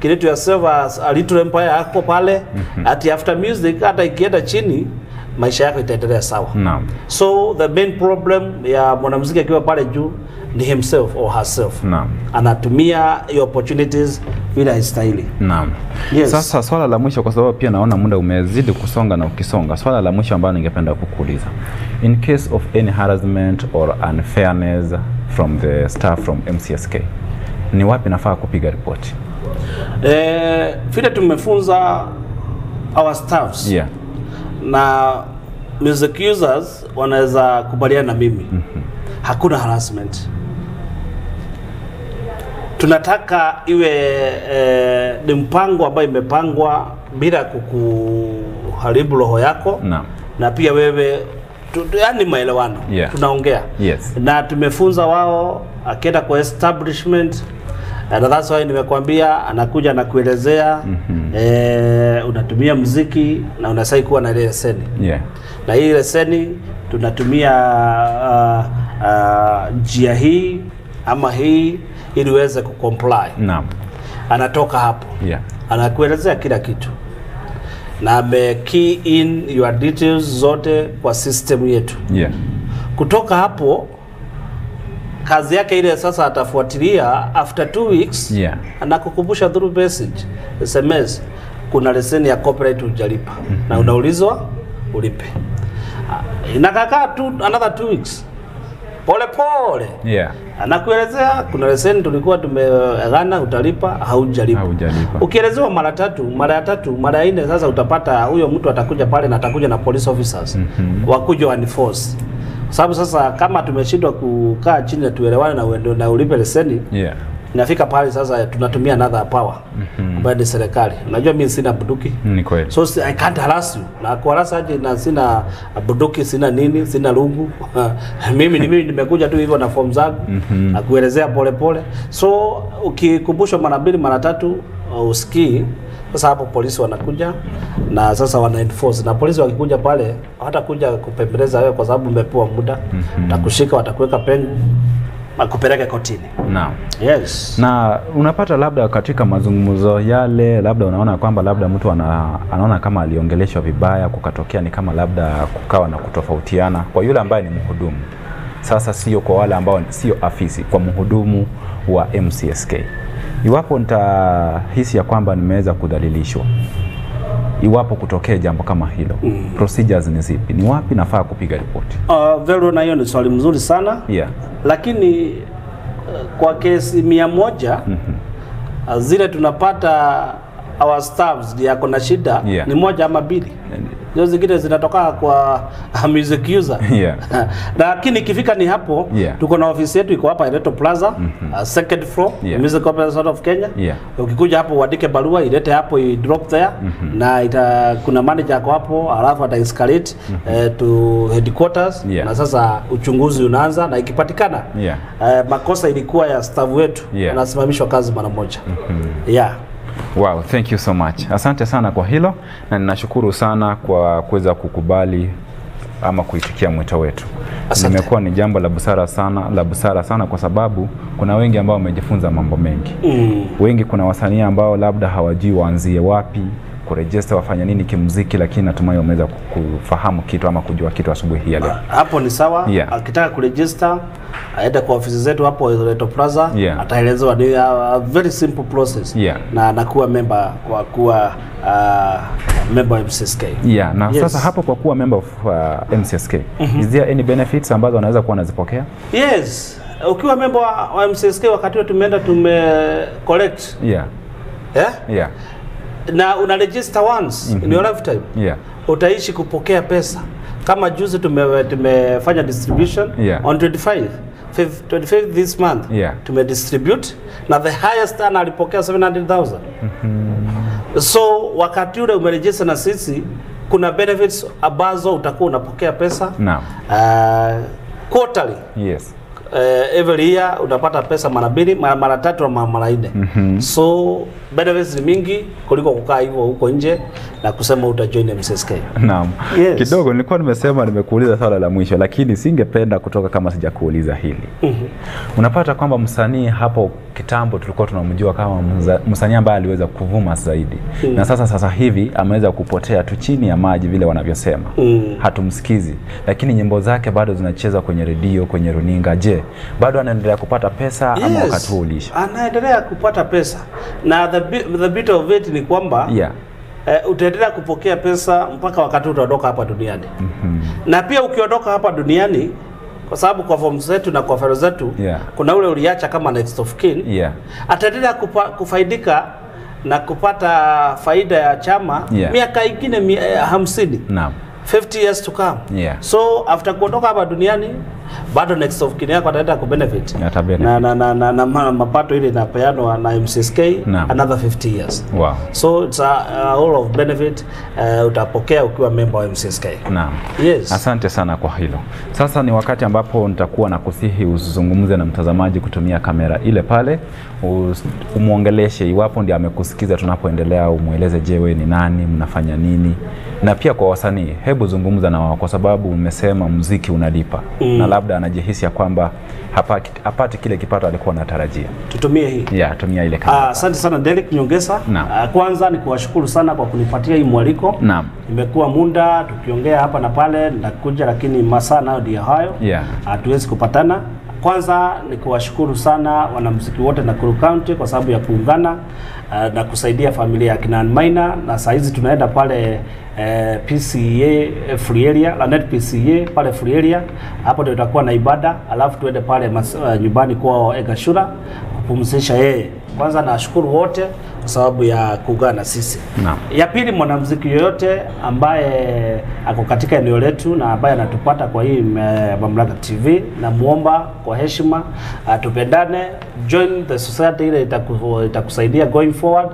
create yourself as a little empire yako pale mm -hmm. ati after music, hata ikienda chini maisha yako itaendelea sawa. Naam. So the main problem ya mwanamuziki akiwa pale juu ni himself or herself. Naam. Anatumia hiyo opportunities vile istahili Naam. Yes. Sasa swala la mwisho, kwa sababu pia naona muda umezidi kusonga na ukisonga, swala la mwisho ambalo ningependa kukuuliza, in case of any harassment or unfairness from the staff from MCSK, ni wapi nafaa kupiga ripoti? Eh, vile tumefunza our staffs Yeah. Na music users wanaweza kubaliana na mimi hakuna harassment tunataka iwe eh, ni mpango ambayo imepangwa bila kukuharibu roho yako no. na pia wewe tu, yani maelewano Yeah. tunaongea Yes. na tumefunza wao akienda kwa establishment na that's why nimekwambia anakuja na kuelezea mm-hmm. e, unatumia mziki na unasai kuwa na ile leseni Yeah. na hii leseni tunatumia uh, uh, njia hii ama hii ili uweze kucomply. Naam. Anatoka hapo Yeah. anakuelezea kila kitu na ame key in your details zote kwa system yetu. Yeah. Kutoka hapo kazi yake ile sasa atafuatilia after two weeks Yeah. anakukumbusha through message SMS, kuna leseni ya copyright hujalipa na unaulizwa ulipe. Ah, Inakakaa tu another two weeks, pole pole Yeah. anakuelezea kuna leseni tulikuwa tumeagana, utalipa, haujalipa. Haujalipa. Ukielezewa mara tatu, mara ya tatu, mara ya nne, sasa utapata huyo mtu atakuja pale na atakuja na police officers mm-hmm. wakuja wa kwa sababu sasa kama tumeshindwa kukaa chini na tuelewane na uende na ulipe leseni Yeah. inafika pale sasa tunatumia another power ambayo ni serikali. Unajua mimi sina bunduki Ni kweli. so I can't harass you na kuharass aje na sina bunduki sina nini sina lungu <laughs> mimi ni mimi nimekuja tu hivyo na form zangu mm -hmm. na kuelezea pole pole so ukikumbushwa mara mbili mara tatu usikii uh, usikii sasa hapo polisi wanakuja na sasa wana enforce na polisi wakikuja pale hawatakuja kupembeleza wewe kwa sababu umepewa muda mm-hmm. na kushika, watakuweka pengo akupeleke kotini. Naam. Yes. na unapata labda katika mazungumzo yale, labda unaona kwamba labda mtu ana, anaona kama aliongeleshwa vibaya, kukatokea ni kama labda kukawa na kutofautiana kwa yule ambaye ni mhudumu. Sasa sio kwa wale ambao sio afisi, kwa mhudumu wa MCSK. Iwapo nitahisi ya kwamba nimeweza kudhalilishwa, iwapo kutokea jambo kama hilo mm. procedures ni zipi? Ni wapi nafaa kupiga ripoti? Uh, Vero, na hiyo ni swali mzuri sana Yeah. lakini uh, kwa kesi mia moja -hmm. zile tunapata our staffs yako na shida Yeah. ni moja ama mbili hizo zingine zinatoka kwa uh, music user Yeah. <laughs> lakini ikifika ni hapo Yeah. tuko na ofisi yetu iko hapa Ileto Plaza mm -hmm. uh, second floor Yeah. Music Corporation of Kenya Yeah. ukikuja hapo uandike barua ilete hapo i drop there mm -hmm. na ita, kuna manager ako hapo alafu ata escalate mm -hmm. uh, to headquarters Yeah. na sasa uchunguzi unaanza na ikipatikana Yeah. uh, makosa ilikuwa ya staff wetu Yeah. anasimamishwa kazi mara moja mm -hmm. yeah. Wow, thank you so much. Asante sana kwa hilo na ninashukuru sana kwa kuweza kukubali ama kuitikia mwito wetu. Limekuwa ni jambo la busara sana, la busara sana kwa sababu kuna wengi ambao wamejifunza mambo mengi. mm. Wengi kuna wasanii ambao labda hawajui waanzie wapi kurejesta wafanya nini kimuziki, lakini natumai wameweza kufahamu kitu ama kujua kitu asubuhi hii ya leo. hapo ni sawa Yeah. akitaka kurejesta aende kwa ofisi zetu hapo Loreto Plaza Yeah. ataelezewa ni a, a very simple process Yeah. na anakuwa member kwa kuwa uh, member wa MCSK Yeah, na Yes. sasa hapo kwa kuwa member of uh, MCSK, is there any benefits ambazo anaweza kuwa wanazipokea? Yes, ukiwa member wa, MCSK wakati tumeenda tume collect Yeah. Yeah? Yeah. Na una register once mm -hmm. in your lifetime Yeah. utaishi kupokea pesa kama juzi tume, tumefanya distribution Yeah. on 25 fifth- 25 this month Yeah. tumedistribute na the highest earner alipokea 700,000 mm -hmm. so wakati ule umerejista na sisi kuna benefits ambazo utakuwa unapokea pesa no. uh, quarterly Yes. Uh, every year utapata pesa mara mbili mara, mara tatu au mara nne mm-hmm. so benefits ni mingi kuliko kukaa hivyo huko nje na kusema utajoin MCSK Naam. Yes. Kidogo nilikuwa nimesema nimekuuliza swala la mwisho lakini singependa kutoka kama sijakuuliza hili. mm -hmm. Unapata kwamba msanii hapo kitambo tulikuwa tunamjua kama msanii ambaye aliweza kuvuma zaidi. mm. Na sasa sasa hivi ameweza kupotea tu chini ya maji vile wanavyosema. Mm. Hatumsikizi. Lakini nyimbo zake bado zinacheza kwenye redio, kwenye runinga. Je, bado anaendelea kupata pesa yes. ama wakati huo uliisha? anaendelea kupata pesa na the, the bit of it ni kwamba Yeah. Uh, utaendelea kupokea pesa mpaka wakati utaondoka hapa duniani mm -hmm. na pia ukiondoka hapa duniani kwa sababu kwa form zetu na kwa fero zetu Yeah. kuna ule uliacha kama next of kin Yeah. ataendelea kufaidika na kupata faida ya chama Yeah. miaka ingine mia, eh, hamsini Naam. 50 years to come Yeah. so after kuondoka hapa duniani bado next of kin yako ataenda kubenefit benefit. na, na, na, na, na ma- mapato ile inapeanwa na MCSK na. another 50 years Wow. so it's a, a all of benefit uh, utapokea ukiwa member wa MCSK Naam. yes Asante sana kwa hilo. Sasa ni wakati ambapo nitakuwa na kusihi uzungumze na mtazamaji kutumia kamera ile pale, umuongeleshe umwongeleshe iwapo ndio amekusikiza tunapoendelea, umweleze, je, wewe ni nani, mnafanya nini, na pia kwa wasanii, hebu zungumza na wao, kwa sababu umesema mziki unalipa mm. na labda anajihisi ya kwamba hapati, hapati kile kipato alikuwa anatarajia. tutumie hii Ya, tumia ile kama. Asante sana Derek Nyongesa. Naam. Ah, kwanza ni kuwashukuru sana kwa kunipatia hii mwaliko. Naam. Imekuwa muda tukiongea hapa na pale nakuja, lakini masaa nayo ndio hayo, Yeah. hatuwezi kupatana. Kwanza ni kuwashukuru sana wanamuziki wote Nakuru County kwa sababu ya kuungana ah, na kusaidia familia ya kina Maina, na saa hizi tunaenda pale eh, PCA eh, free area Lanet PCA pale free area, hapo ndio itakuwa na ibada, alafu tuende pale mas, uh, nyumbani kwao Egashura kupumzisha yeye. Kwanza nashukuru wote kwa sababu ya kuungana na sisi. Naam. Ya pili, mwanamuziki yoyote ambaye ako katika eneo letu na ambaye anatupata kwa hii eh, Mamlaka TV, namuomba kwa heshima atupendane tupendane, join the society ile itaku, itakusaidia going forward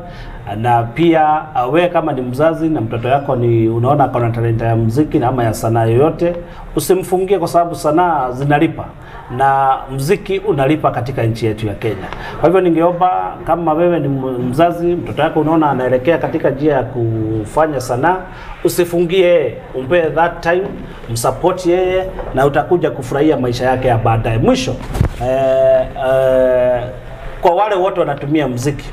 na pia awe we kama ni mzazi na mtoto yako ni unaona ako talenta ya muziki na ama ya sanaa yoyote, usimfungie kwa sababu sanaa zinalipa na mziki unalipa katika nchi yetu ya Kenya. Kwa hivyo ningeomba kama wewe ni mzazi, mtoto wako unaona anaelekea katika njia ya kufanya sanaa, usifungie umpe that time, msupport yeye na utakuja kufurahia maisha yake ya baadaye. Mwisho eh, eh, kwa wale wote wanatumia mziki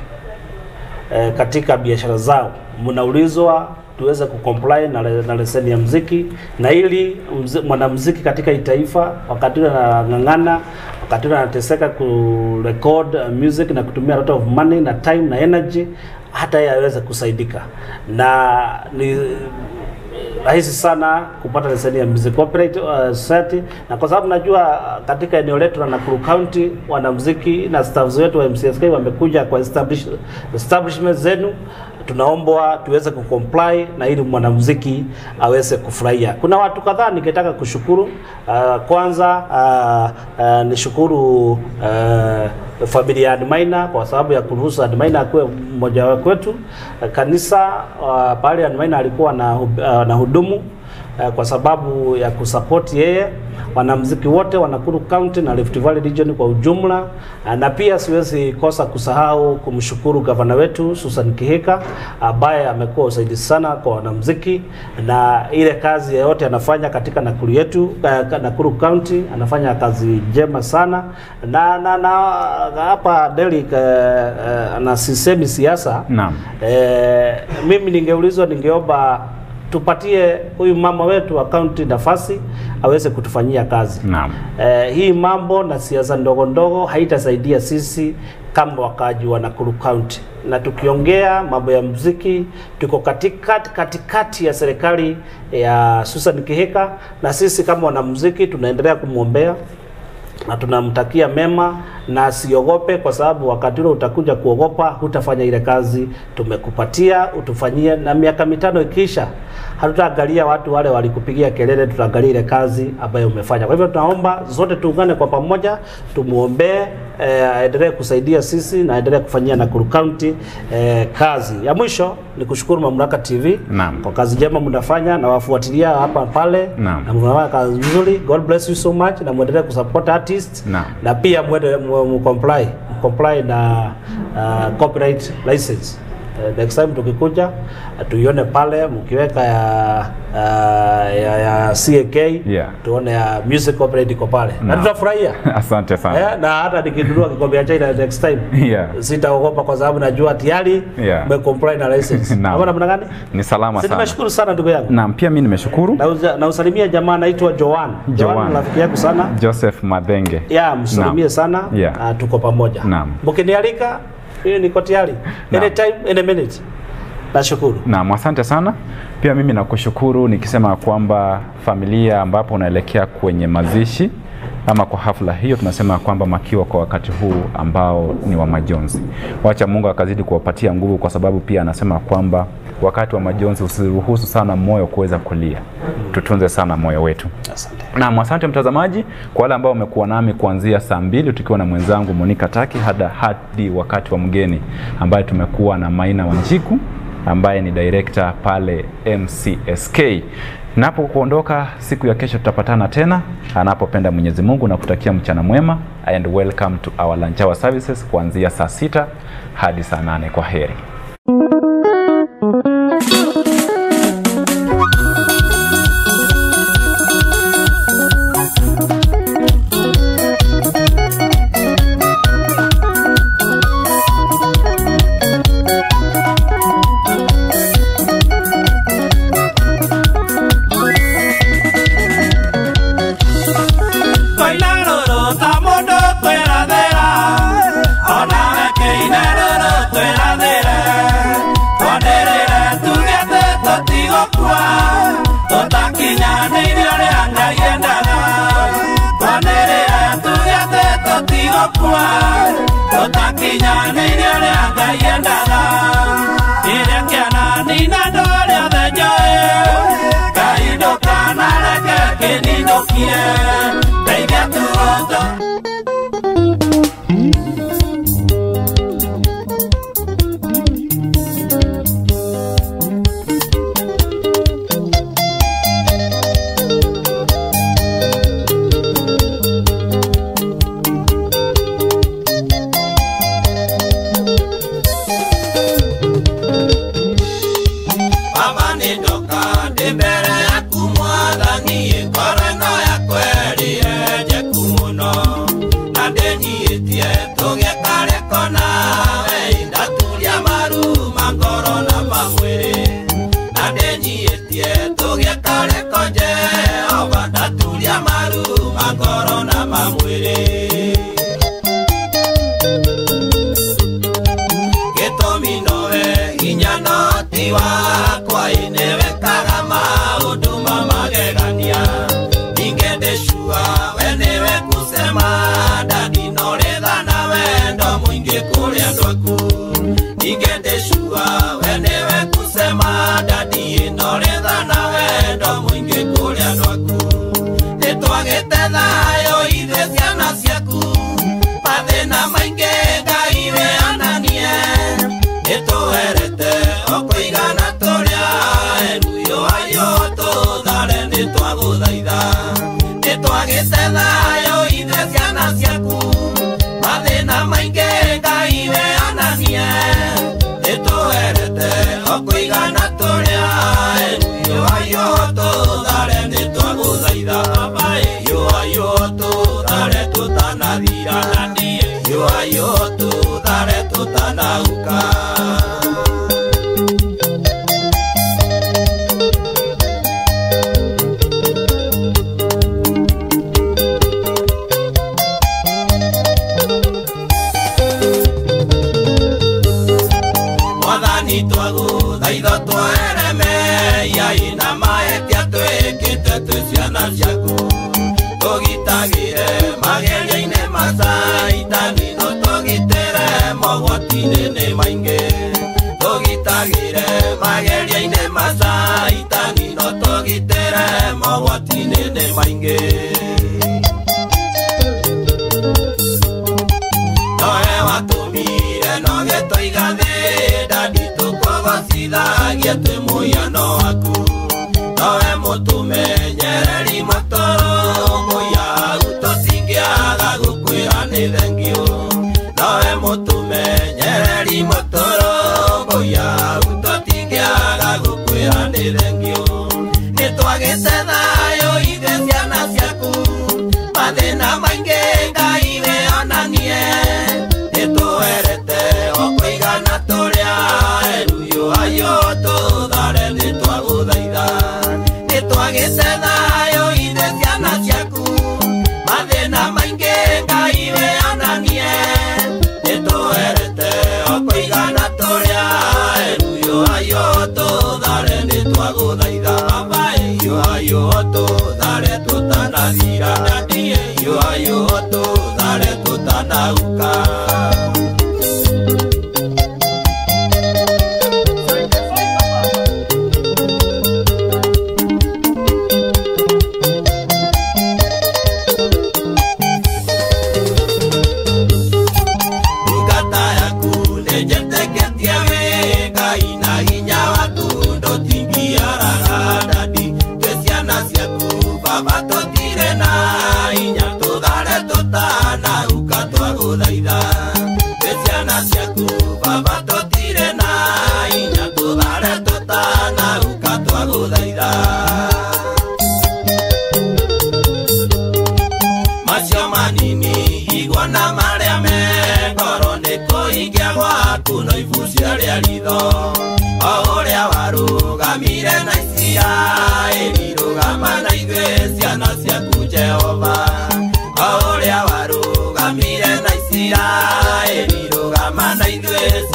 eh, katika biashara zao, mnaulizwa tuweze kucomply na, le- na leseni ya mziki, na ili mzi- mwanamziki katika taifa wakati ule anang'ang'ana, wakati ule anateseka ku record uh, music na kutumia lot of money na time na energy, hata yeye aweze kusaidika. Na ni rahisi sana kupata leseni ya Music corporate uh, Society, na kwa sababu najua uh, katika eneo letu la Nakuru County wanamuziki na staffs wetu wa MCSK wamekuja kwa establish, establishment zenu, tunaombwa tuweze kucomply na ili mwanamuziki aweze kufurahia. Kuna watu kadhaa ningetaka kushukuru. Uh, kwanza uh, uh, nishukuru uh, familia ya Admaina kwa sababu ya kuruhusu Admaina akuwe mmoja. Uh, kanisa uh, pale Admaina alikuwa na, uh, na hudumu uh, kwa sababu ya kusapoti yeye Wanamziki wote wa Nakuru County na Rift Valley region kwa ujumla, uh, na pia siwezi kosa kusahau kumshukuru gavana wetu Susan Kihika ambaye amekuwa usaidizi sana kwa wanamziki na ile kazi yote anafanya katika Nakuru yetu uh, Nakuru County anafanya kazi njema sana. Na na, na hapa Delhi uh, uh, na sisemi siasa. Naam. Eh, mimi ningeulizwa, ningeomba tupatie huyu mama wetu wa kaunti nafasi aweze kutufanyia kazi. Naam. Eh, hii mambo na siasa ndogo ndogo haitasaidia sisi kama wakaaji wa Nakuru County, na tukiongea mambo ya muziki, tuko katikati katikati ya serikali ya Susan Kihika, na sisi kama wanamuziki tunaendelea kumwombea na tunamtakia mema na asiogope, kwa sababu wakati ule utakuja kuogopa, hutafanya ile kazi tumekupatia utufanyie, na miaka mitano ikiisha, hatutaangalia watu wale walikupigia kelele, tutaangalia ile kazi ambayo umefanya. Kwa hivyo tunaomba zote tuungane kwa pamoja, tumuombee eh, aendelee kusaidia sisi na aendelee kufanyia Nakuru County eh, kazi. Ya mwisho ni kushukuru Mamlaka TV Naam. kwa kazi njema mnafanya na wafuatilia hapa pale Naam. na mnafanya kazi nzuri. God bless you so much, na muendelee kusupport artists Naam. na pia mwende mu- comply comply na uh, copyright license. Uh, next time tukikuja tuione pale mkiweka ya, uh, ya, ya CAK Yeah. tuone ya music operate iko pale no. na tutafurahia <laughs> Asante sana. Yeah, na hata nikinunua kikombe cha China next time <laughs> Yeah. sitaogopa kwa sababu najua tayari Yeah. mmecomply na license. <laughs> Naam. Namna gani? Ni salama sana. nimeshukuru sana ndugu yangu. Naam, pia mimi nimeshukuru Na, na usalimia jamaa anaitwa Joan. Joan Joan. rafiki yako sana. Joseph Madenge. Yeah, msalimie no. sana. Yeah. Uh, tuko pamoja. Naam. Mkinialika, mimi niko tayari. Anytime, any minute. Nashukuru. Naam, asante sana. Pia mimi nakushukuru nikisema kwamba familia ambapo unaelekea kwenye mazishi ama kwa hafla hiyo, tunasema kwamba makiwa kwa wakati huu ambao ni wa majonzi. Wacha Mungu akazidi kuwapatia nguvu, kwa sababu pia anasema kwamba wakati wa majonzi usiruhusu sana moyo kuweza kulia. Tutunze sana moyo wetu. Asante. Naam, asante mtazamaji kwa wale ambao wamekuwa nami kuanzia saa mbili tukiwa na mwenzangu Monica Taki hada hadi wakati wa mgeni ambaye tumekuwa na Maina Wanjiku ambaye ni director pale MCSK. Napo kuondoka siku ya kesho tutapatana tena anapopenda Mwenyezi Mungu na kutakia mchana mwema and welcome to our lunch hour services kuanzia saa sita hadi saa nane. Kwa heri. nowe mũtume nyereri tutanazira ndani yeyo ayoto zare tutanauka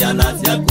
Jana, Jana,